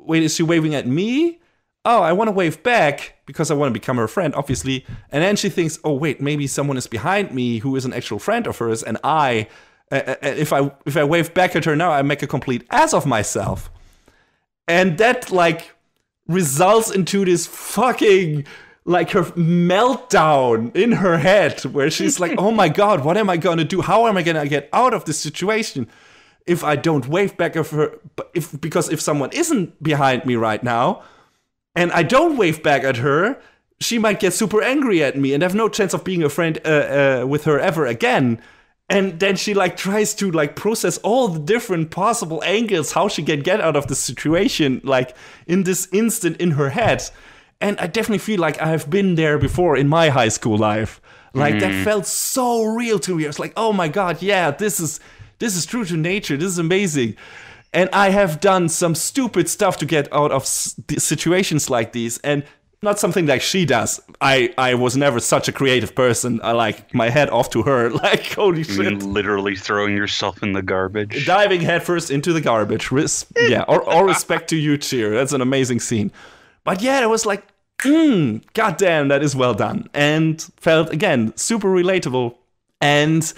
wait is she waving at me? Oh i want to wave back because i want to become her friend obviously. And then she thinks oh wait maybe someone is behind me who is an actual friend of hers and i uh, if i if i wave back at her now i make a complete ass of myself. And that like results into this fucking like her meltdown in her head where she's like oh my god what am i going to do? How am i going to get out of this situation if I don't wave back at her, if because if someone isn't behind me right now, and I don't wave back at her, she might get super angry at me and have no chance of being a friend uh, uh, with her ever again. And then she like tries to like process all the different possible angles how she can get out of the situation, like in this instant in her head. And I definitely feel like I have been there before in my high school life. Like mm. that felt so real to me. I was like, oh my god, yeah, this is this is true to nature. This is amazing. And I have done some stupid stuff to get out of situations like these. And not something like she does. I, I was never such a creative person. I like my head off to her. [laughs] Like holy shit! literally throwing yourself in the garbage, diving headfirst into the garbage. Res- yeah, or, or respect to you, cheer. That's an amazing scene. But yeah, it was like, mm, goddamn, that is well done, and felt again super relatable. And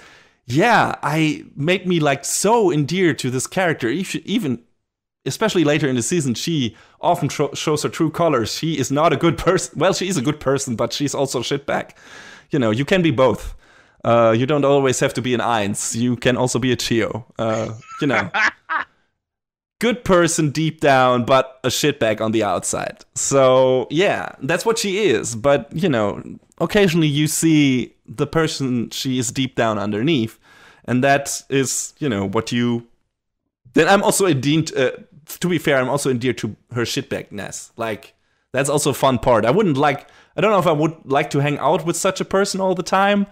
yeah, I made me like so endeared to this character. Even, especially later in the season, she often shows her true colors. She is not a good person. Well, she is a good person, but she's also a shitbag. You know, you can be both. Uh, you don't always have to be an Ainz. You can also be a Chio. Uh, you know, [laughs] good person deep down, but a shitbag on the outside. So yeah, that's what she is. But you know, occasionally you see the person she is deep down underneath. and that is you know what you. Then I'm also endeared. Uh, to be fair, I'm also endeared to her shitbagness. Like that's also a fun part. I wouldn't like. I don't know if I would like to hang out with such a person all the time,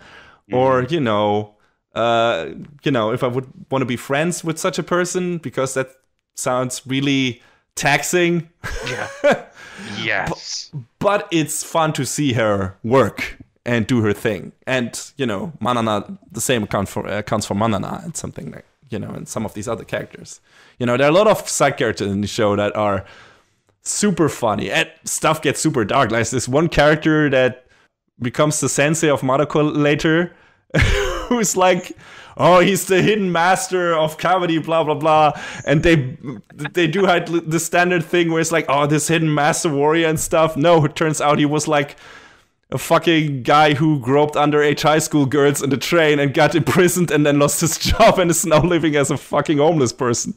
mm. or you know, uh, you know, if I would want to be friends with such a person because that sounds really taxing. Yeah. [laughs] yes. but, but it's fun to see her work and do her thing. And you know, Manana, the same accounts for uh, accounts for Manana and something like you know, and some of these other characters. You know, there are a lot of side characters in the show that are super funny and stuff gets super dark. Like this one character that becomes the sensei of Madoka later, [laughs] who's like oh, he's the hidden master of comedy, blah blah blah, and they they do have the standard thing where it's like, oh, this hidden master warrior and stuff. No, it turns out he was like a fucking guy who groped underage high school girls in the train and got [laughs] imprisoned and then lost his [laughs] job and is now living as a fucking homeless person.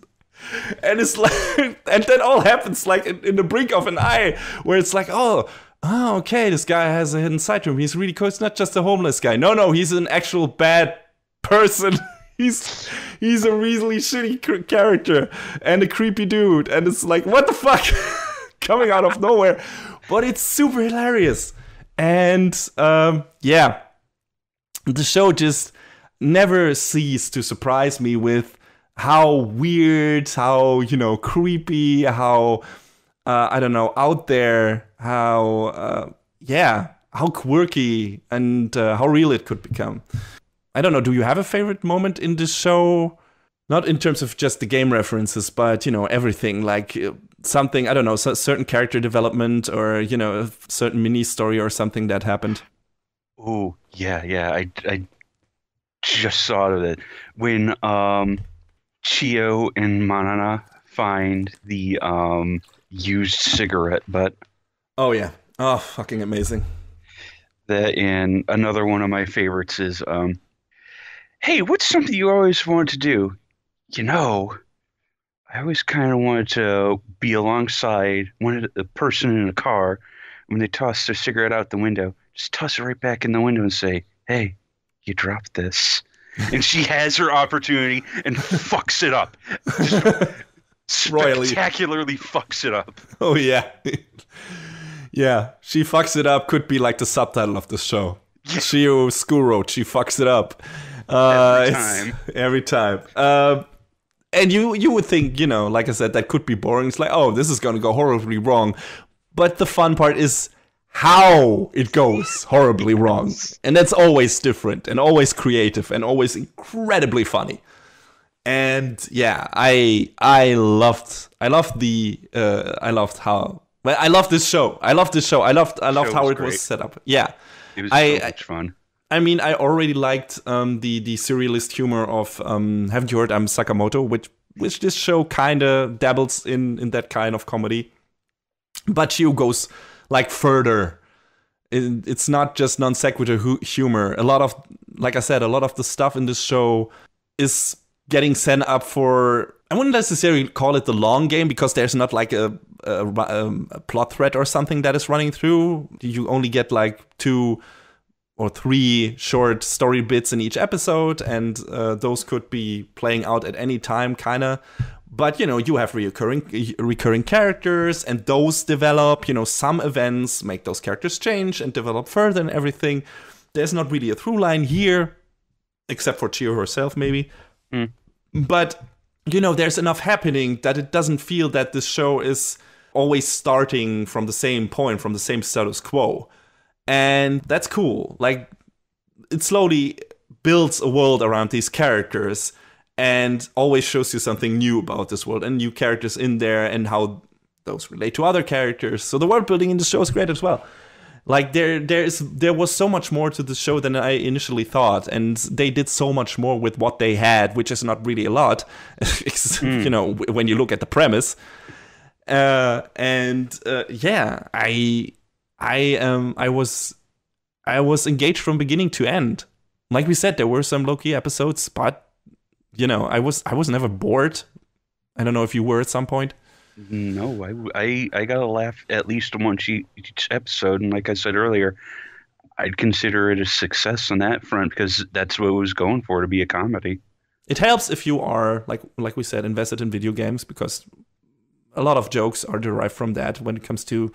And it's like, [laughs] and that all happens like in, in the brink of an eye, where it's like, oh, oh, okay, this guy has a hidden side to him. He's really cool. He's not just a homeless guy. No, no, he's an actual bad person. he's he's a really shitty character and a creepy dude, and it's like what the fuck, coming out of nowhere, but it's super hilarious, and um, yeah, the show just never ceased to surprise me with how weird, how you know creepy, how uh, I don't know out there, how uh, yeah, how quirky and uh, how real it could become. I don't know. Do you have a favorite moment in this show? Not in terms of just the game references, but you know everything like uh, something I don't know, certain character development or you know a certain mini story or something that happened. Oh yeah, yeah. I I just thought of it when um Chio and Manana find the um used cigarette butt. Oh yeah. Oh, fucking amazing. That and another one of my favorites is um hey, what's something you always wanted to do? You know, I always kind of wanted to be alongside one the person in a car when they toss their cigarette out the window. Just toss it right back in the window and say, "Hey, you dropped this." and she has her opportunity and fucks it up. [laughs] Spectacularly fucks it up. Oh yeah. [laughs] yeah, she fucks it up could be like the subtitle of the show. Yeah. School Road, she fucks it up. Uh, [laughs] every time. Every time. Uh, and you you would think, you know, like I said, that could be boring. It's like, oh, this is gonna go horribly wrong. But the fun part is how it goes horribly [laughs] wrong. And that's always different and always creative and always incredibly funny. And yeah, I I loved I loved the uh, I loved how well I loved this show. I loved this show. I loved I loved how it great. was set up. Yeah. It was I, so much fun. I mean, I already liked um, the the surrealist humor of um, haven't you heard I'm Sakamoto, which which this show kind of dabbles in in that kind of comedy, but Chio goes like further. It, it's not just non sequitur hu- humor. A lot of, like I said, a lot of the stuff in this show is getting set up for. I wouldn't necessarily call it the long game because there's not like a, a, um, a plot thread or something that is running through. You only get like two or three short story bits in each episode, and uh, those could be playing out at any time, kind of. But you know, you have recurring recurring characters, and those develop. You know, some events make those characters change and develop further, and everything. There's not really a through line here, except for Chio herself, maybe. Mm. But you know, there's enough happening that it doesn't feel that this show is always starting from the same point, from the same status quo and that's cool. Like it slowly builds a world around these characters and always shows you something new about this world and new characters in there and how those relate to other characters. So the world building in the show is great as well. Like there there is there was so much more to the show than I initially thought and they did so much more with what they had, which is not really a lot. [laughs] mm. You know, when you look at the premise. Uh, and uh, yeah, I I um I was I was engaged from beginning to end. Like we said, there were some low key episodes, but you know, I was I was never bored. I don't know if you were at some point. No, I, I, I got to laugh at least once each episode, and like I said earlier, I'd consider it a success on that front because that's what it was going for to be a comedy. it helps if you are like like we said invested in video games because a lot of jokes are derived from that when it comes to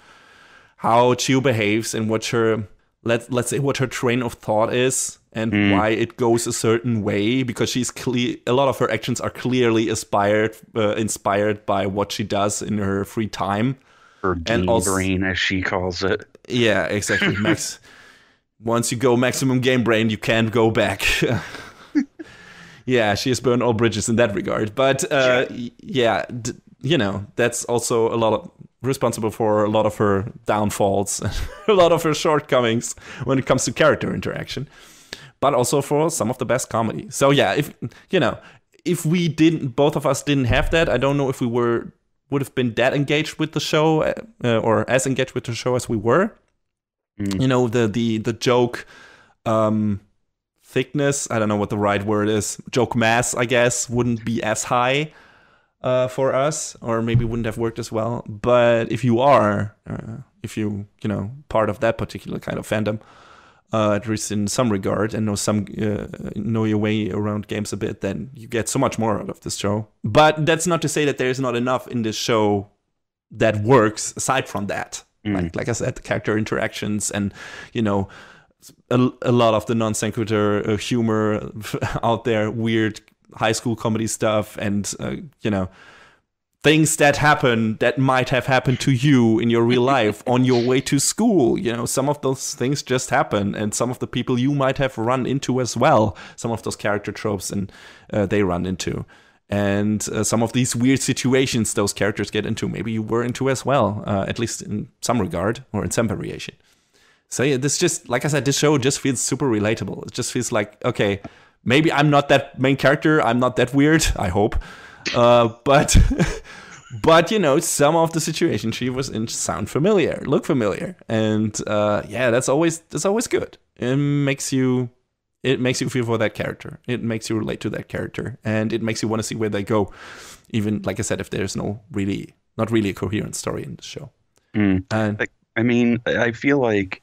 how Chio behaves and what her let let's say what her train of thought is and mm. why it goes a certain way because she's clear a lot of her actions are clearly inspired uh, inspired by what she does in her free time. Her and also, brain as she calls it. Yeah exactly. [laughs] Max once you go maximum game brain you can't go back. [laughs] Yeah she has burned all bridges in that regard. But uh, yeah d- you know that's also a lot of responsible for a lot of her downfalls and [laughs] a lot of her shortcomings when it comes to character interaction but also for some of the best comedy. So yeah if you know if we didn't both of us didn't have that i don't know if we were would have been that engaged with the show uh, or as engaged with the show as we were. Mm. you know the the the joke um thickness i don't know what the right word is joke mass i guess wouldn't be as high uh, for us, or maybe wouldn't have worked as well. But if you are, uh, if you you know part of that particular kind of fandom, uh, at least in some regard, and know some uh, know your way around games a bit, then you get so much more out of this show. But that's not to say that there is not enough in this show that works aside from that. Mm. Like like I said, the character interactions and you know. A, a lot of the non sequitur uh, humor [laughs] out there, weird high school comedy stuff and uh, you know things that happen that might have happened to you in your real life [laughs] on your way to school. You know some of those things just happen and some of the people you might have run into as well some of those character tropes and uh, they run into. And uh, some of these weird situations those characters get into maybe you were into as well uh, at least in some regard or in some variation. So yeah this just like i said this show just feels super relatable. It just feels like okay maybe I'm not that main character. I'm not that weird. I hope. Uh, but [laughs] but you know, some of the situations she was in sound familiar, look familiar, and uh, yeah, that's always that's always good. It makes you it makes you feel for that character. It makes you relate to that character, and it makes you want to see where they go. Even like I said, if there's no really not really a coherent story in the show. Mm. And I mean, I feel like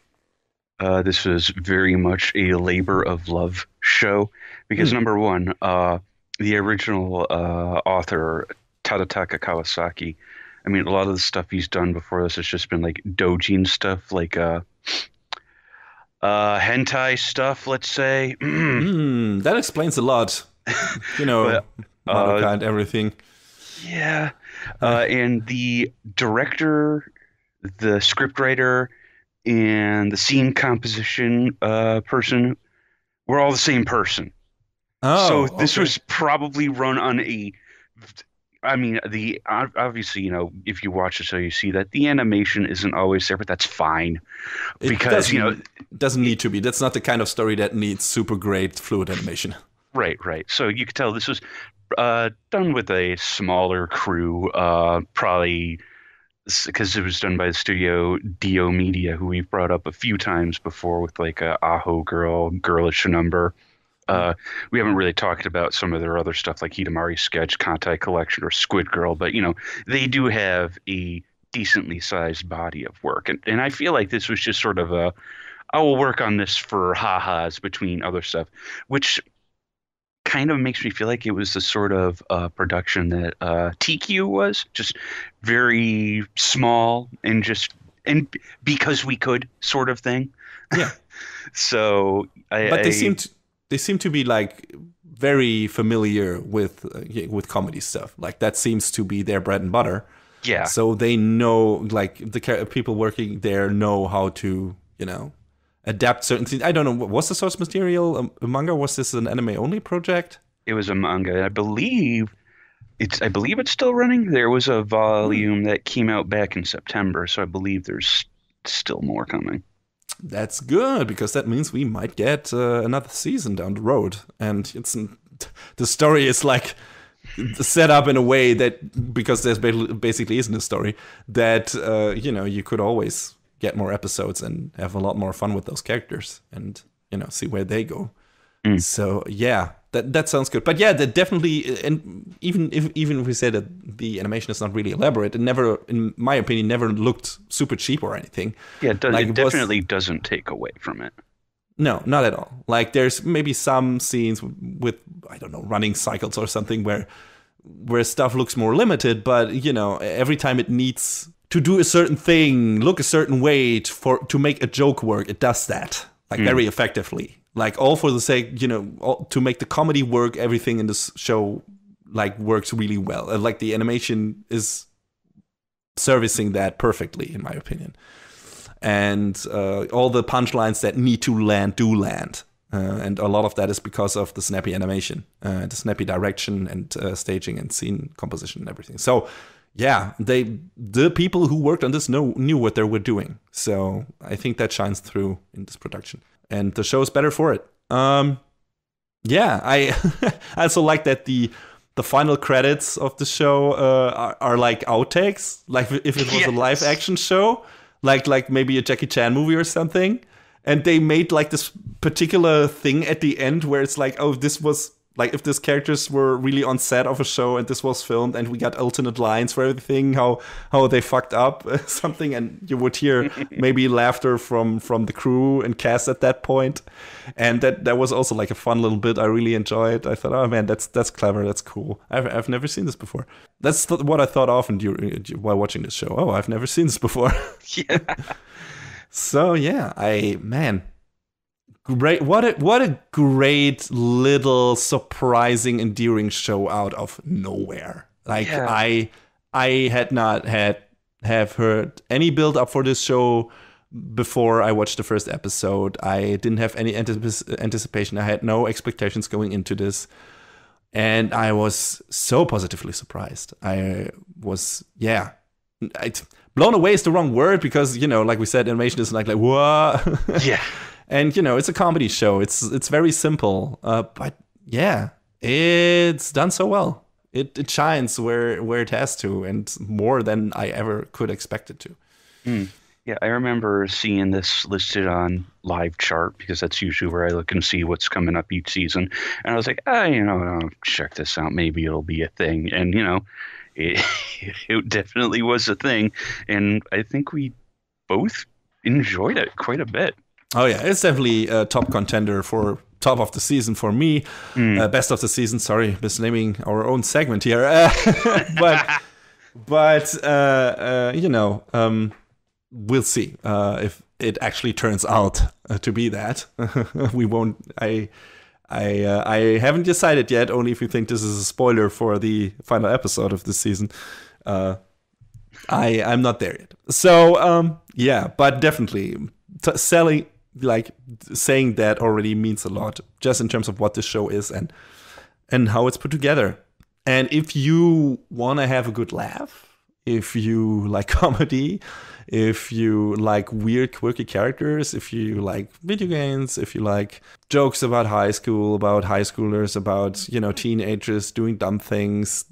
uh, this was very much a labor of love show because mm. number one, uh, the original uh, author Tadataka Kawasaki. I mean, a lot of the stuff he's done before this has just been like dojin stuff, like uh, uh, hentai stuff. Let's say [clears throat] mm, that explains a lot. You know, [laughs] but, uh, and everything. Yeah, uh, and the director, the scriptwriter, and the scene composition uh, person were all the same person. Oh, so this okay. was probably run on a. I mean, the obviously, you know, if you watch the show, you see that the animation isn't always there, but that's fine because you know it doesn't need to be. That's not the kind of story that needs super great fluid animation. Right, right. So you could tell this was uh, done with a smaller crew, uh, probably because it was done by the studio Diomedea, who we've brought up a few times before with like a Aho Girl, Girlish Number. Uh, we haven't really talked about some of their other stuff like Hidamari Sketch, Kantai Collection, or Squid Girl, but you know they do have a decently sized body of work, and and I feel like this was just sort of a I will work on this for ha-has between other stuff, which kind of makes me feel like it was the sort of uh, production that uh, Teekyu was, just very small and just and because we could sort of thing. Yeah. [laughs] so I, but they I, seem to they seem to be like very familiar with uh, with comedy stuff. Like that seems to be their bread and butter. Yeah. So they know, like the people working there know how to, you know, adapt certain things. I don't know. What was the source material a, manga? Was this an anime only project? It was a manga. I believe it's. I believe it's still running. There was a volume that came out back in September, so I believe there's still more coming. That's good because that means we might get uh, another season down the road, and it's the story is like set up in a way that because there's basically isn't a story that uh, you know you could always get more episodes and have a lot more fun with those characters and you know see where they go. Mm. So yeah, that that sounds good. But yeah, that definitely and even if even if we say that the animation is not really elaborate, it never, in my opinion, never looked super cheap or anything. Yeah, it, does, like, it definitely was, doesn't take away from it. No, not at all. Like there's maybe some scenes with I don't know running cycles or something where where stuff looks more limited, but you know every time it needs to do a certain thing, look a certain way to, for to make a joke work, it does that like mm. very effectively. Like all for the sake, you know, all, to make the comedy work, everything in this show like works really well. Uh, like the animation is servicing that perfectly, in my opinion. And uh, all the punchlines that need to land do land. Uh, and a lot of that is because of the snappy animation, uh, the snappy direction and uh, staging and scene composition and everything. So yeah, they the people who worked on this know knew what they were doing. So I think that shines through in this production, and the show is better for it. Um, yeah, I [laughs] I also like that the the final credits of the show uh, are, are, like outtakes, like if it was yes. a live action show, like like maybe a Jackie Chan movie or something. And they made like this particular thing at the end where it's like, oh, this was like if these characters were really on set of a show and this was filmed and we got alternate lines for everything how how they fucked up [laughs] something and you would hear [laughs] maybe laughter from from the crew and cast at that point. And that that was also like a fun little bit. I really enjoyed i thought oh man that's that's clever. That's cool. I've, I've never seen this before. That's th- what i thought often during, while watching this show. Oh i've never seen this before. [laughs] Yeah. So yeah i man great what a what a great little surprising endearing show out of nowhere. Like yeah. i i had not had have heard any build up for this show before i watched the first episode. I didn't have any anticipation. I had no expectations going into this. And i was so positively surprised. I was yeah. I, blown away is the wrong word because you know like we said animation is like like what? [laughs] Yeah and you know it's a comedy show. It's it's very simple, uh, but yeah, it's done so well. It it shines where where it has to, and more than I ever could expect it to. Mm. Yeah, I remember seeing this listed on Live Chart because that's usually where I look and see what's coming up each season. And I was like, ah, you know, I'll check this out. Maybe it'll be a thing. And you know, [laughs] it, it definitely was a thing. And I think we both enjoyed it quite a bit. Oh yeah, it's definitely a top contender for top of the season for me. Mm. Uh, best of the season. Sorry, misnaming our own segment here. Uh, [laughs] but but uh, uh, you know, um, we'll see uh, if it actually turns out uh, to be that. [laughs] we won't. I. I uh, I haven't decided yet. Only if you think this is a spoiler for the final episode of this season. Uh, I I'm not there yet. So um, yeah, but definitely t- selling like saying that already means a lot just in terms of what the show is and and how it's put together. And if you want to have a good laugh if you [laughs] like comedy if you like weird quirky characters if you like video games if you like jokes about high school about high schoolers about you know teenagers doing dumb things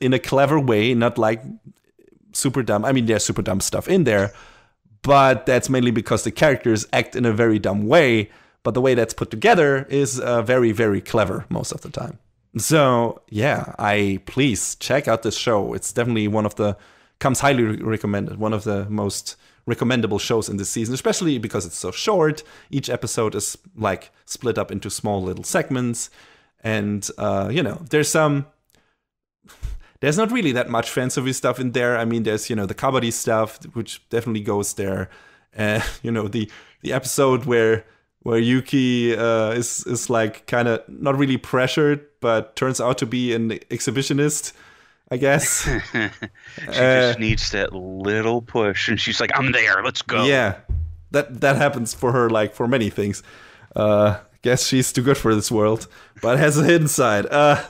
in a clever way not like super dumb i mean there's super dumb stuff in there but that's mainly because the characters act in a very dumb way. But the way that's put together is uh, very, very clever most of the time. So yeah, I please check out this show. It's definitely one of the comes highly recommended. One of the most recommendable shows in this season, especially because it's so short. Each episode is like split up into small little segments, and uh, you know, there's some there's not really that much fan service stuff in there. I mean, there's you know the kabaddi stuff, which definitely goes there. Uh, [laughs] you know the the episode where where Yuki uh, is is like kind of not really pressured, but turns out to be an exhibitionist. I guess [laughs] she uh, just needs that little push, and she's like, "I'm there. Let's go." Yeah, that that happens for her, like for many things. Uh, guess she's too good for this world, but has a hidden side. Uh,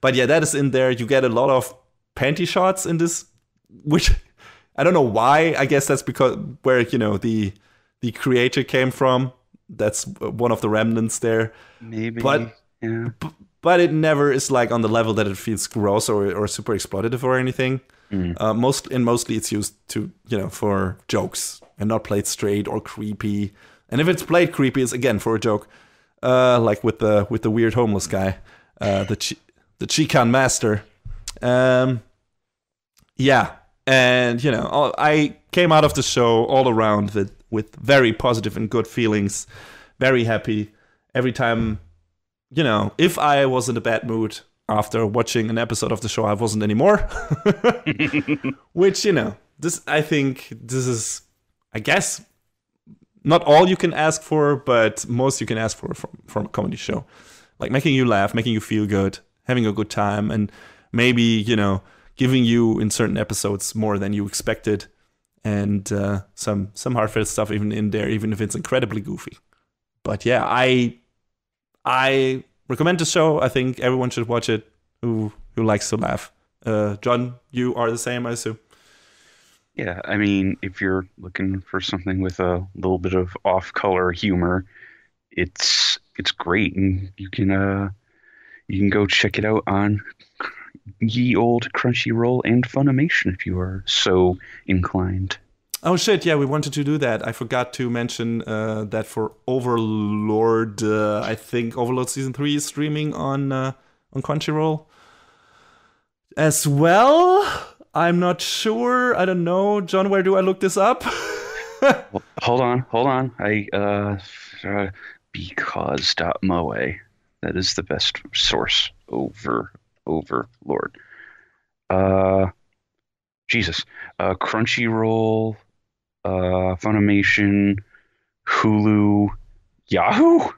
but yeah, that is in there. You get a lot of panty shots in this, which [laughs] I don't know why. I guess that's because where you know the the creator came from. That's one of the remnants there. Maybe, but yeah. But it never is like on the level that it feels gross or, or super exploitative or anything. Mm. Uh, most and mostly it's used to you know for jokes and not played straight or creepy. And if it's played creepy, it's again for a joke, uh, like with the with the weird homeless guy, uh, the the Chikan Master. Um, yeah, and you know, I came out of the show all around with with very positive and good feelings. very happy every time. You know, if I was in a bad mood after watching an episode of the show, I wasn't anymore. [laughs] Which you know, this I think this is, I guess, not all you can ask for, but most you can ask for from from a comedy show, like making you laugh, making you feel good, having a good time, and maybe you know giving you in certain episodes more than you expected, and uh, some some heartfelt stuff even in there, even if it's incredibly goofy. But yeah, I I recommend the show. I think everyone should watch it who who likes to laugh. Uh, John, you are the same, I assume. Yeah, I mean, if you're looking for something with a little bit of off-color humor, it's it's great, and you can uh you can go check it out on ye old Crunchyroll and Funimation if you are so inclined. Oh shit! Yeah, we wanted to do that. I forgot to mention uh, that for Overlord, uh, I think Overlord season three is streaming on uh, on Crunchyroll as well. I'm not sure. I don't know, John. Where do I look this up? [laughs] hold on, hold on. I uh, uh because moe. That is the best source over Overlord. Uh, Jesus. Uh, Crunchyroll, uh, Funimation, Hulu, Yahoo.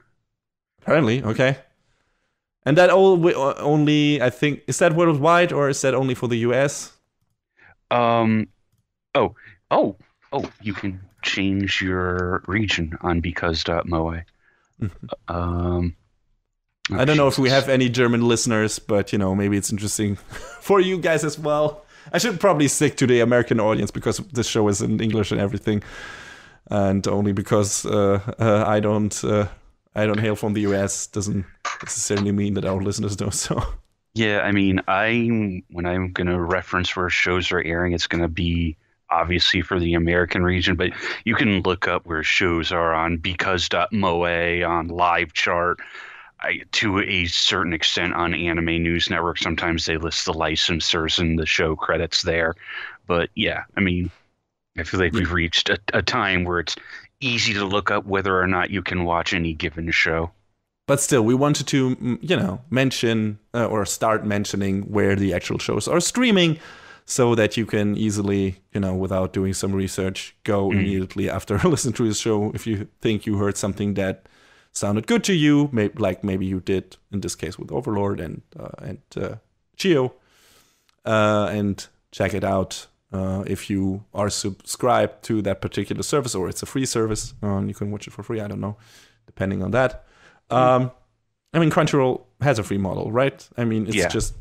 Apparently, okay. And that all only I think is that worldwide or is that only for the US? Um, oh, oh, oh! You can change your region on because.moe. Mm-hmm. Um, oh, I don't know if we have any German listeners, but you know maybe it's interesting [laughs] for you guys as well. I should probably stick to the American audience because this show is in English and everything, and only because uh, uh, I don't uh, I don't hail from the US doesn't necessarily mean that our listeners do so. Yeah, I mean, I when I'm going to reference where shows are airing, it's going to be obviously for the American region, but you can look up where shows are on because.moe, on Live Chart, I, to a certain extent on Anime News Network. Sometimes they list the licensors and the show credits there. But yeah, I mean, I feel like yeah. we've reached a, a time where it's easy to look up whether or not you can watch any given show but still we wanted to mm, you know mention uh, or start mentioning where the actual shows are streaming so that you can easily you know without doing some research go mm. immediately after [laughs] listen to the show if you think you heard something that sounded good to you maybe like maybe you did in this case with overlord and uh, and uh, Chio uh, and check it out uh, if you are subscribed to that particular service or it's a free service uh, you can watch it for free i don't know depending on that um, I mean, Crunchyroll has a free model, right? I mean, it's yeah. just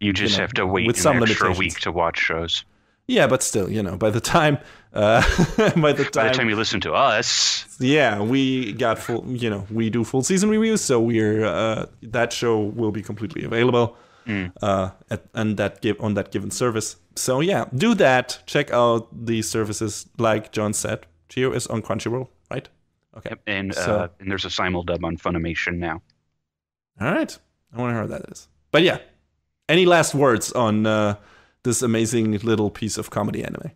you just you know, have to wait with some extra week to watch shows. Yeah, but still, you know, by the time, uh, [laughs] by the time, by the time you listen to us, yeah, we got full. You know, we do full season reviews, so we're uh, that show will be completely available, mm. uh, at, and that give on that given service. So yeah, do that. Check out the services, like John said. Chio is on Crunchyroll, right? Okay. Yep, and so, uh, and there's a simul dub on Funimation now. All right. I wonder how that is. But yeah, any last words on uh, this amazing little piece of comedy anime?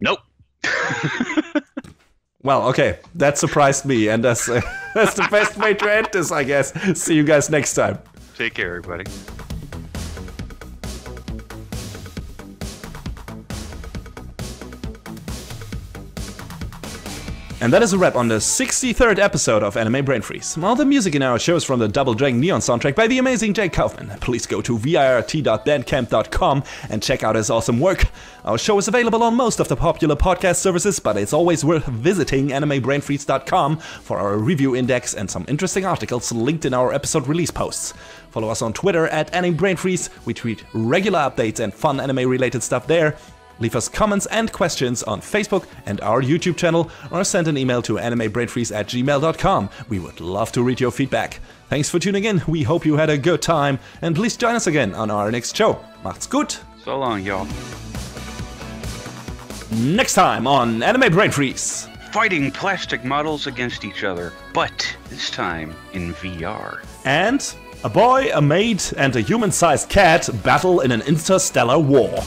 Nope. [laughs] well, okay, that surprised me, and that's uh, [laughs] that's the best way to end this, I guess. See you guys next time. Take care, everybody. And that is a wrap on the 63rd episode of Anime Brain Freeze. All the music in our show is from the Double Dragon Neon soundtrack by the amazing Jake Kaufman. Please go to virt.bandcamp.com and check out his awesome work. Our show is available on most of the popular podcast services, but it's always worth visiting animebrainfreeze.com for our review index and some interesting articles linked in our episode release posts. Follow us on Twitter at AnimeBrainFreeze. We tweet regular updates and fun anime related stuff there. Leave us comments and questions on Facebook and our YouTube channel, or send an email to animebrainfreeze at gmail.com. We would love to read your feedback. Thanks for tuning in. We hope you had a good time, and please join us again on our next show. Macht's gut. So long, y'all. Next time on Anime Brain Freeze. Fighting plastic models against each other, but this time in VR. And a boy, a maid, and a human sized cat battle in an interstellar war.